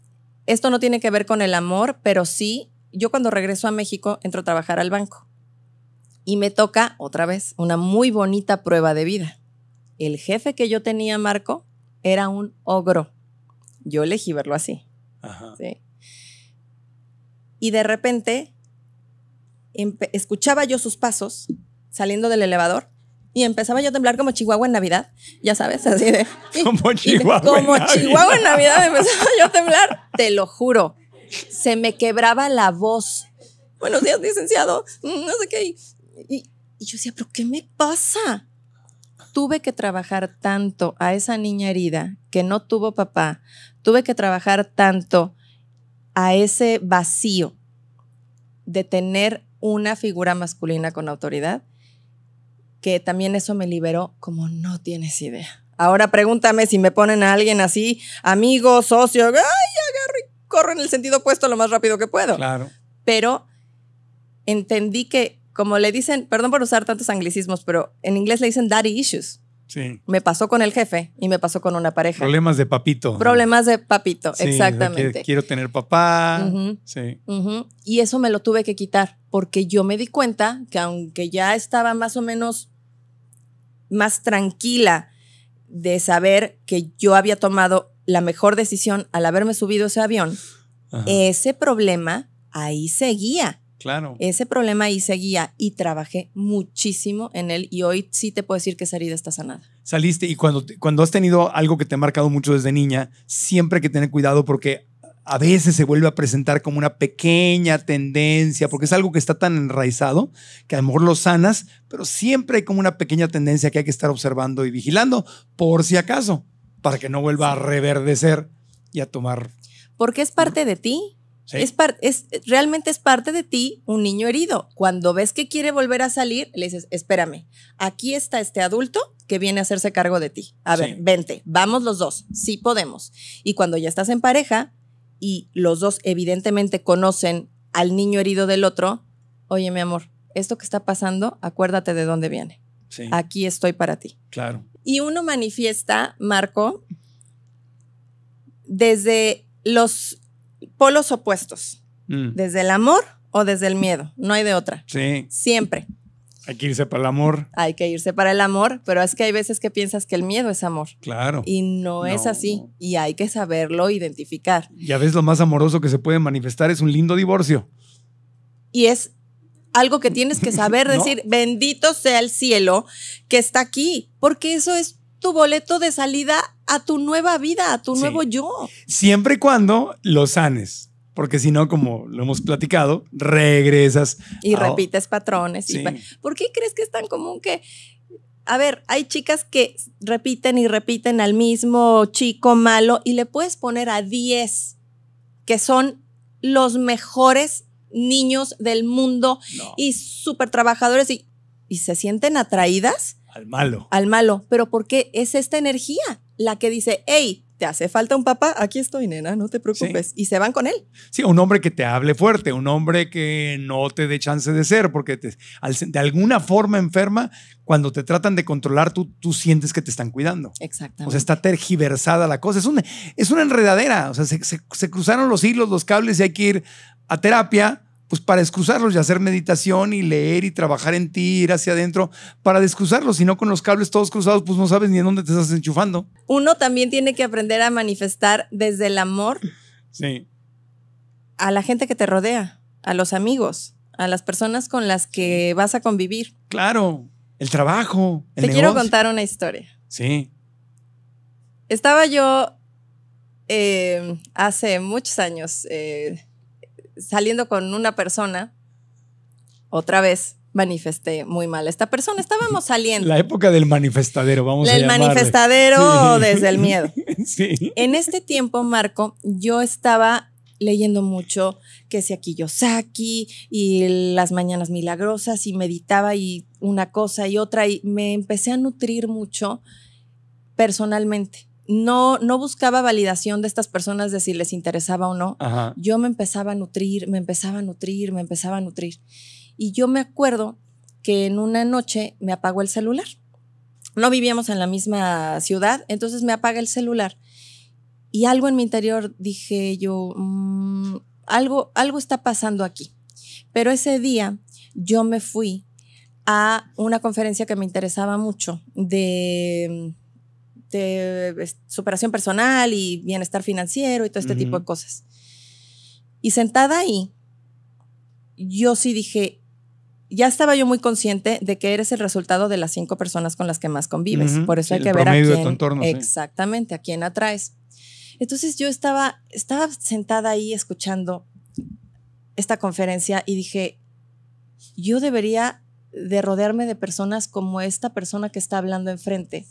Esto no tiene que ver con el amor, pero sí, yo cuando regreso a México entro a trabajar al banco y me toca otra vez una muy bonita prueba de vida. El jefe que yo tenía, Marco, era un ogro. Yo elegí verlo así. Ajá. ¿sí? Y de repente escuchaba yo sus pasos saliendo del elevador y empezaba yo a temblar como Chihuahua en Navidad, ya sabes, así de... [laughs] Como y- Chihuahua. como en Navidad. Chihuahua en Navidad empezaba yo a temblar, te lo juro. Se me quebraba la voz. Buenos días, licenciado. No sé qué. Y, y- y yo decía, ¿pero qué me pasa? Tuve que trabajar tanto a esa niña herida que no tuvo papá. Tuve que trabajar tanto a ese vacío de tener una figura masculina con autoridad que también eso me liberó como no tienes idea. Ahora pregúntame si me ponen a alguien así, amigo, socio, ay, agarro y corro en el sentido opuesto lo más rápido que puedo. Claro. Pero entendí que, como le dicen, perdón por usar tantos anglicismos, pero en inglés le dicen daddy issues. Sí. Me pasó con el jefe y me pasó con una pareja. Problemas de papito. Problemas de papito, Sí, exactamente. Quiero tener papá. Sí. Y eso me lo tuve que quitar porque yo me di cuenta que aunque ya estaba más o menos más tranquila de saber que yo había tomado la mejor decisión al haberme subido ese avión, Ajá. ese problema ahí seguía. Claro. Ese problema ahí seguía y trabajé muchísimo en él y hoy sí te puedo decir que esa herida está sanada. saliste y cuando, cuando has tenido algo que te ha marcado mucho desde niña, siempre hay que tener cuidado porque a veces se vuelve a presentar como una pequeña tendencia, porque es algo que está tan enraizado que a lo mejor lo sanas, pero siempre hay como una pequeña tendencia que hay que estar observando y vigilando por si acaso, para que no vuelva a reverdecer y a tomar... Porque es parte de ti. ¿Sí? Es, es realmente es parte de ti un niño herido. Cuando ves que quiere volver a salir, le dices, espérame, aquí está este adulto que viene a hacerse cargo de ti. A ver, Sí. vente, vamos los dos, sí podemos. Y cuando ya estás en pareja y los dos evidentemente conocen al niño herido del otro, oye mi amor, esto que está pasando, acuérdate de dónde viene. Sí, Aquí estoy para ti. claro. Y uno manifiesta, Marco, desde los polos opuestos, Mm, desde el amor o desde el miedo, no hay de otra. Sí, Siempre hay que irse para el amor, hay que irse para el amor, pero es que hay veces que piensas que el miedo es amor claro. y no, es No. así y hay que saberlo identificar. Ya ves, lo más amoroso que se puede manifestar es un lindo divorcio. Y es algo que tienes que saber [laughs] No. decir, bendito sea el cielo que está aquí, porque eso es tu boleto de salida a tu nueva vida, a tu Sí. nuevo yo. Siempre y cuando lo sanes. Porque si no, como lo hemos platicado, regresas. Y a- repites patrones. y Sí. pa- ¿Por qué crees que es tan común que... A ver, hay chicas que repiten y repiten al mismo chico malo y le puedes poner a 10 que son los mejores niños del mundo No, y súper trabajadores y, y se sienten atraídas al malo. al malo. Pero porque es esta energía la que dice, hey, ¿te hace falta un papá? Aquí estoy, nena, no te preocupes. Y se van con él. Sí, un hombre que te hable fuerte, un hombre que no te dé chance de ser, porque te- de alguna forma enferma, cuando te tratan de controlar, tú, tú sientes que te están cuidando. Exactamente. O sea, está tergiversada la cosa. Es una, es una enredadera. O sea, se, se- se cruzaron los hilos, los cables y hay que ir a terapia, pues para descruzarlos y hacer meditación y leer y trabajar en ti, ir hacia adentro para descruzarlos. Si no, con los cables todos cruzados, pues no sabes ni en dónde te estás enchufando. Uno también tiene que aprender a manifestar desde el amor Sí. a la gente que te rodea, a los amigos, a las personas con las que vas a convivir. Claro. El trabajo. El te quiero contar una historia. Sí. Estaba yo eh, hace muchos años eh, saliendo con una persona, otra vez manifesté muy mal a esta persona. Estábamos [laughs] saliendo. La época del manifestadero, vamos a el llamarle. manifestadero Sí. desde el miedo. [laughs] Sí. En este tiempo, Marco, yo estaba leyendo mucho que si aquí Kiyosaki y las mañanas milagrosas y meditaba y una cosa y otra y me empecé a nutrir mucho personalmente. No, no buscaba validación de estas personas de si les interesaba o no. Ajá. Yo me empezaba a nutrir, me empezaba a nutrir, me empezaba a nutrir. Y yo me acuerdo que en una noche me apagó el celular. No vivíamos en la misma ciudad, entonces me apaga el celular. Y algo en mi interior dije yo, "Mm, algo, algo está pasando aquí. Pero ese día yo me fui a una conferencia que me interesaba mucho de, de superación personal y bienestar financiero y todo este tipo de cosas. Y sentada ahí, yo sí dije, ya estaba yo muy consciente de que eres el resultado de las cinco personas con las que más convives. Por eso sí, hay que ver a de quién. tu entorno, sí. exactamente, a quién atraes. Entonces yo estaba, estaba sentada ahí escuchando esta conferencia y dije, yo debería de rodearme de personas como esta persona que está hablando enfrente.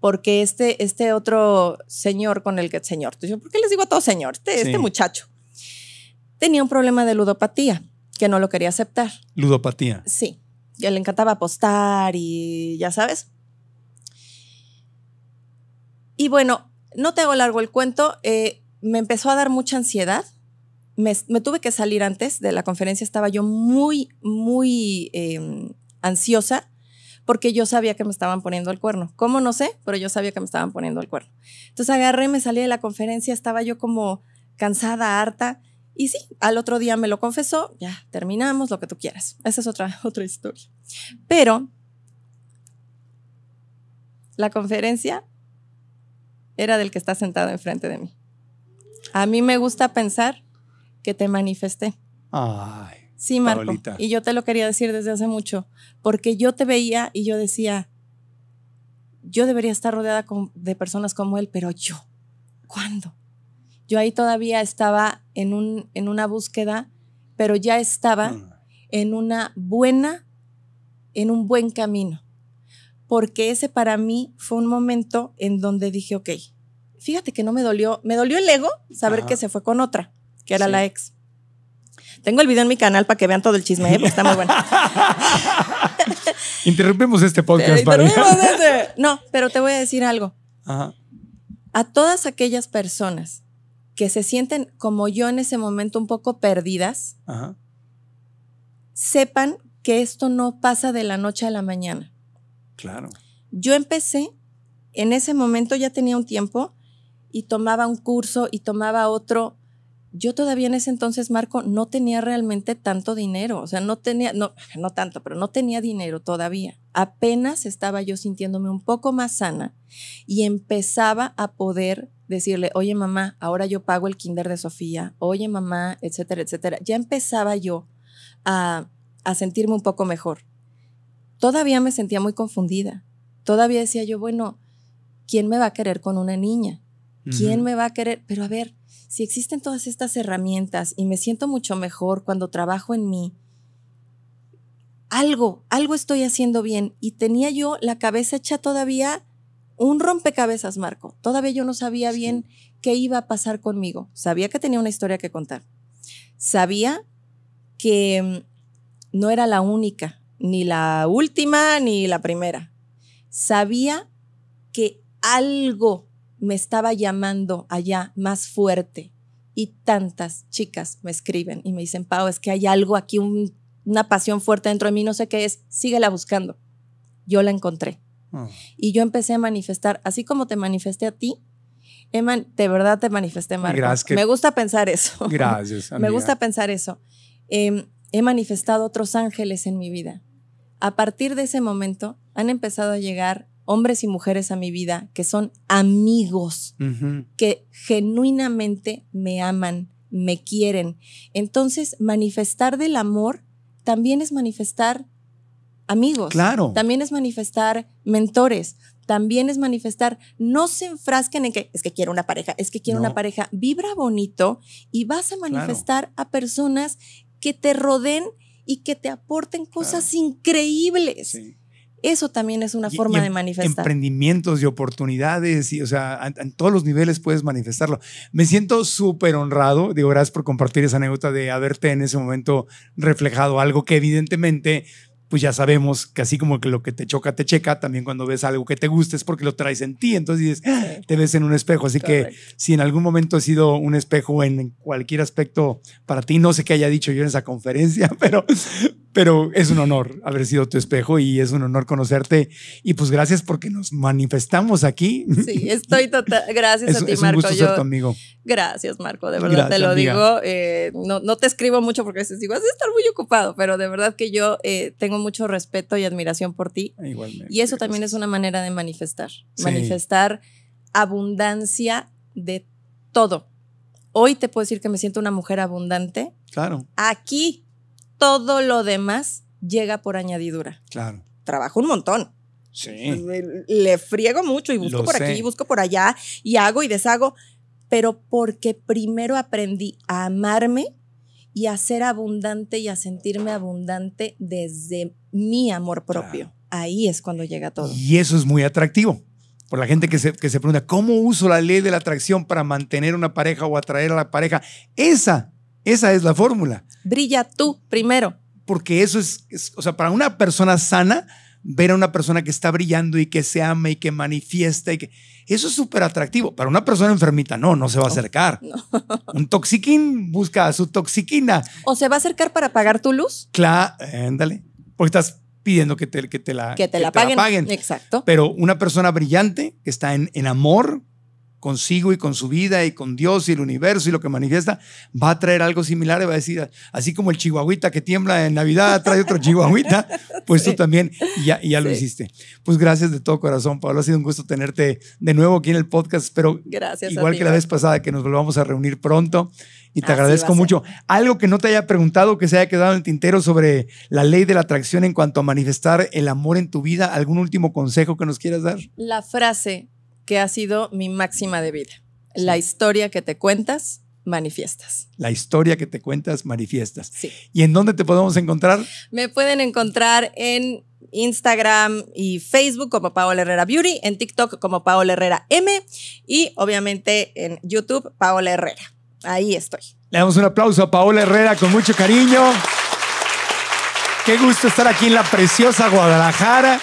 Porque este, este otro señor con el que, señor, ¿por qué les digo a todos señor? Este, Sí. este muchacho tenía un problema de ludopatía que no lo quería aceptar. Ludopatía. Sí, que le encantaba apostar y ya sabes. Y bueno, no te hago largo el cuento, eh, me empezó a dar mucha ansiedad. Me, me tuve que salir antes de la conferencia, estaba yo muy, muy eh, ansiosa porque yo sabía que me estaban poniendo el cuerno. ¿Cómo? No sé, pero yo sabía que me estaban poniendo el cuerno. Entonces agarré, me salí de la conferencia, estaba yo como cansada, harta. Y sí, al otro día me lo confesó, ya terminamos, lo que tú quieras. Esa es otra, [laughs] otra historia. Pero la conferencia era del que está sentado enfrente de mí. A mí me gusta pensar que te manifesté. Ay. Sí, Marco. Paolita. Y yo te lo quería decir desde hace mucho, porque yo te veía y yo decía, yo debería estar rodeada con- de personas como él, pero yo, ¿cuándo? Yo ahí todavía estaba en, un, en una búsqueda, pero ya estaba Ah. en una buena, en un buen camino. Porque ese para mí fue un momento en donde dije, ok, fíjate que no me dolió, me dolió el ego saber Ajá. que se fue con otra, que era Sí. la ex. Tengo el video en mi canal para que vean todo el chisme, ¿eh? porque está muy bueno. [laughs] Interrumpimos este podcast, interrumpimos ese. No, pero te voy a decir algo. Ajá. A todas aquellas personas que se sienten como yo en ese momento un poco perdidas, Ajá. sepan que esto no pasa de la noche a la mañana. Claro. Yo empecé, en ese momento ya tenía un tiempo y tomaba un curso y tomaba otro. Yo todavía en ese entonces, Marco, no tenía realmente tanto dinero. O sea, no tenía, no, [laughs] no tanto, pero no tenía dinero todavía. Apenas estaba yo sintiéndome un poco más sana y empezaba a poder decirle, oye mamá, ahora yo pago el kinder de Sofía, oye mamá, etcétera, etcétera. Ya empezaba yo a, a sentirme un poco mejor. Todavía me sentía muy confundida. Todavía decía yo, bueno, ¿quién me va a querer con una niña? ¿Quién me va a querer? Pero a ver, si existen todas estas herramientas y me siento mucho mejor cuando trabajo en mí, algo, algo estoy haciendo bien. Y tenía yo la cabeza hecha todavía un rompecabezas, Marco. Todavía yo no sabía bien qué iba a pasar conmigo. Sabía que tenía una historia que contar. Sabía que mm, no era la única, ni la última, ni la primera. Sabía que algo me estaba llamando allá más fuerte. Y tantas chicas me escriben y me dicen, Pau, es que hay algo aquí, una pasión fuerte dentro de mí, no sé qué es, síguela buscando. Yo la encontré. Ah. Y yo empecé a manifestar, así como te manifesté a ti, Eman, de verdad te manifesté, Marco. Gracias. Me gusta pensar eso. Gracias. [laughs] Me gusta pensar eso. Em, he manifestado otros ángeles en mi vida. A partir de ese momento han empezado a llegar hombres y mujeres a mi vida que son amigos, que genuinamente me aman, me quieren. Entonces, manifestar del amor también es manifestar amigos. Claro. También es manifestar mentores. También es manifestar, no se enfrasquen en que es que quiero una pareja, es que quiero una pareja. Vibra bonito y vas a manifestar a personas que te rodeen y que te aporten cosas increíbles. Sí. Eso también es una forma de em, manifestar. Emprendimientos y oportunidades, y, o sea, en, todos los niveles puedes manifestarlo. Me siento súper honrado, digo, gracias por compartir esa anécdota de haberte en ese momento reflejado algo que evidentemente pues ya sabemos que así como que lo que te choca te checa, también cuando ves algo que te gusta es porque lo traes en ti, entonces dices, ah, te ves en un espejo, así que si en algún momento ha sido un espejo en cualquier aspecto para ti, no sé qué haya dicho yo en esa conferencia, [laughs] pero, pero es un honor haber sido tu espejo y es un honor conocerte y pues gracias porque nos manifestamos aquí. Sí, estoy total, gracias a ti es Marco. Un gusto ser tu amigo. Gracias Marco, de verdad te lo digo, eh, no, no, te escribo mucho porque a veces digo, vas a estar muy ocupado, pero de verdad que yo eh, tengo mucho respeto y admiración por ti. y eso también es una manera de manifestar. Manifestar abundancia de todo. Hoy te puedo decir que me siento una mujer abundante. Claro. Aquí todo lo demás llega por añadidura. Claro. Trabajo un montón. Sí. Le, friego mucho y busco por aquí, busco por allá y hago y deshago, pero porque primero aprendí a amarme y a ser abundante y a sentirme abundante desde mi amor propio. Ahí es cuando llega todo. Y eso es muy atractivo. Por la gente que se, que se pregunta, ¿cómo uso la ley de la atracción para mantener una pareja o atraer a la pareja? Esa, esa es la fórmula. Brilla tú primero. Porque eso es, o sea, para una persona sana, ver a una persona que está brillando y que se ama y que manifiesta y que eso es súper atractivo. Para una persona enfermita, no, no se va a acercar. [laughs] Un toxiquín busca a su toxiquina. ¿O se va a acercar para pagar tu luz? Claro, ándale. Porque estás pidiendo que te, que te la, que te, la, paguen. Exacto. Pero una persona brillante que está en, en amor, consigo y con su vida y con Dios y el universo y lo que manifiesta, va a traer algo similar y va a decir, así como el chihuahuita que tiembla en Navidad trae otro chihuahuita, [laughs] pues tú también ya, ya lo hiciste. Pues gracias de todo corazón, Pablo. Ha sido un gusto tenerte de nuevo aquí en el podcast. Pero gracias igual que la vez pasada, que nos volvamos a reunir pronto. Y te agradezco mucho. Algo que no te haya preguntado, que se haya quedado en el tintero sobre la ley de la atracción en cuanto a manifestar el amor en tu vida. ¿Algún último consejo que nos quieras dar? La frase que ha sido mi máxima de vida. La historia que te cuentas, manifiestas. La historia que te cuentas, manifiestas. Sí. ¿Y en dónde te podemos encontrar? Me pueden encontrar en Instagram y Facebook como Paola Herrera Beauty, en TikTok como Paola Herrera M y obviamente en YouTube Paola Herrera. Ahí estoy. Le damos un aplauso a Paola Herrera con mucho cariño. Qué gusto estar aquí en la preciosa Guadalajara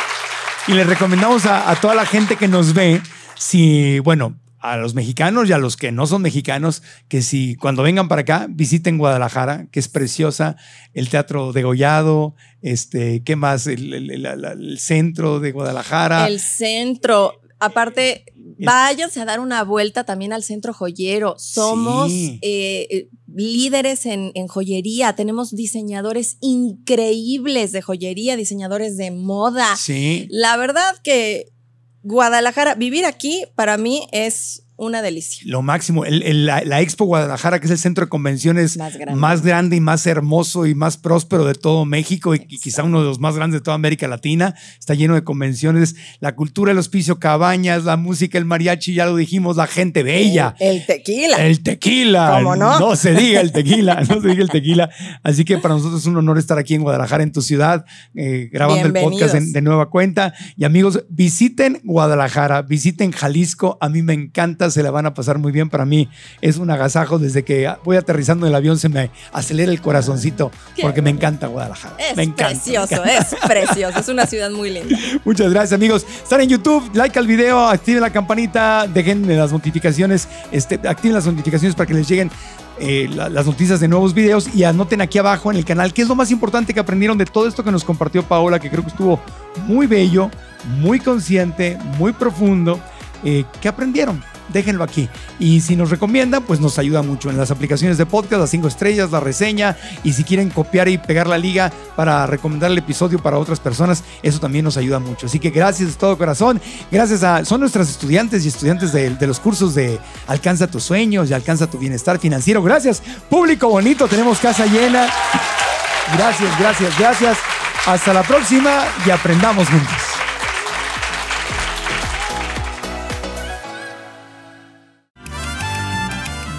y le recomendamos a, a toda la gente que nos ve si, bueno, a los mexicanos y a los que no son mexicanos, que si cuando vengan para acá visiten Guadalajara, que es preciosa, el Teatro Degollado, este, ¿qué más? El, centro de Guadalajara. El centro. Aparte, váyanse a dar una vuelta también al centro joyero. Somos eh, líderes en, en, joyería. Tenemos diseñadores increíbles de joyería, diseñadores de moda. Sí. La verdad que Guadalajara, vivir aquí para mí es una delicia. Lo máximo. El- el- la, la Expo Guadalajara, que es el centro de convenciones Más grande. más grande y más hermoso y más próspero de todo México y, y quizá uno de los más grandes de toda América Latina. Está lleno de convenciones. La cultura, el hospicio, cabañas, la música, el mariachi, ya lo dijimos, la gente bella. El, el tequila. El tequila. ¿Cómo no? No se diga el tequila, no se diga el tequila. Así que para nosotros es un honor estar aquí en Guadalajara, en tu ciudad, eh, grabando el podcast de, de nueva cuenta. Y amigos, visiten Guadalajara, visiten Jalisco. A mí me encanta, se la van a pasar muy bien. Para mí es un agasajo. Desde que voy aterrizando en el avión se me acelera el corazoncito porque me encanta Guadalajara. es me encanta. me precioso, encanta. es precioso. Es una ciudad muy linda. [laughs] Muchas gracias, amigos. Están en YouTube, like al video, activen la campanita, dejen las notificaciones, este, activen las notificaciones para que les lleguen eh, la- las noticias de nuevos videos y anoten aquí abajo en el canal qué es lo más importante que aprendieron de todo esto que nos compartió Paola, que creo que estuvo muy bello, muy consciente, muy profundo. Eh, ¿Qué aprendieron? Déjenlo aquí. Y si nos recomiendan, pues nos ayuda mucho en las aplicaciones de podcast, las cinco estrellas, la reseña. Y si quieren copiar y pegar la liga para recomendar el episodio para otras personas, eso también nos ayuda mucho. Así que gracias de todo corazón. Gracias a. Son nuestras estudiantes y estudiantes de, de los cursos de Alcanza tus sueños y Alcanza tu bienestar financiero. Gracias, público bonito. Tenemos casa llena. Gracias, gracias, gracias. Hasta la próxima y aprendamos juntos.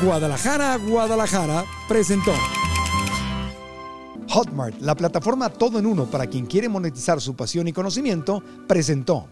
Guadalajara, Guadalajara presentó. Hotmart, la plataforma todo en uno para quien quiere monetizar su pasión y conocimiento, presentó.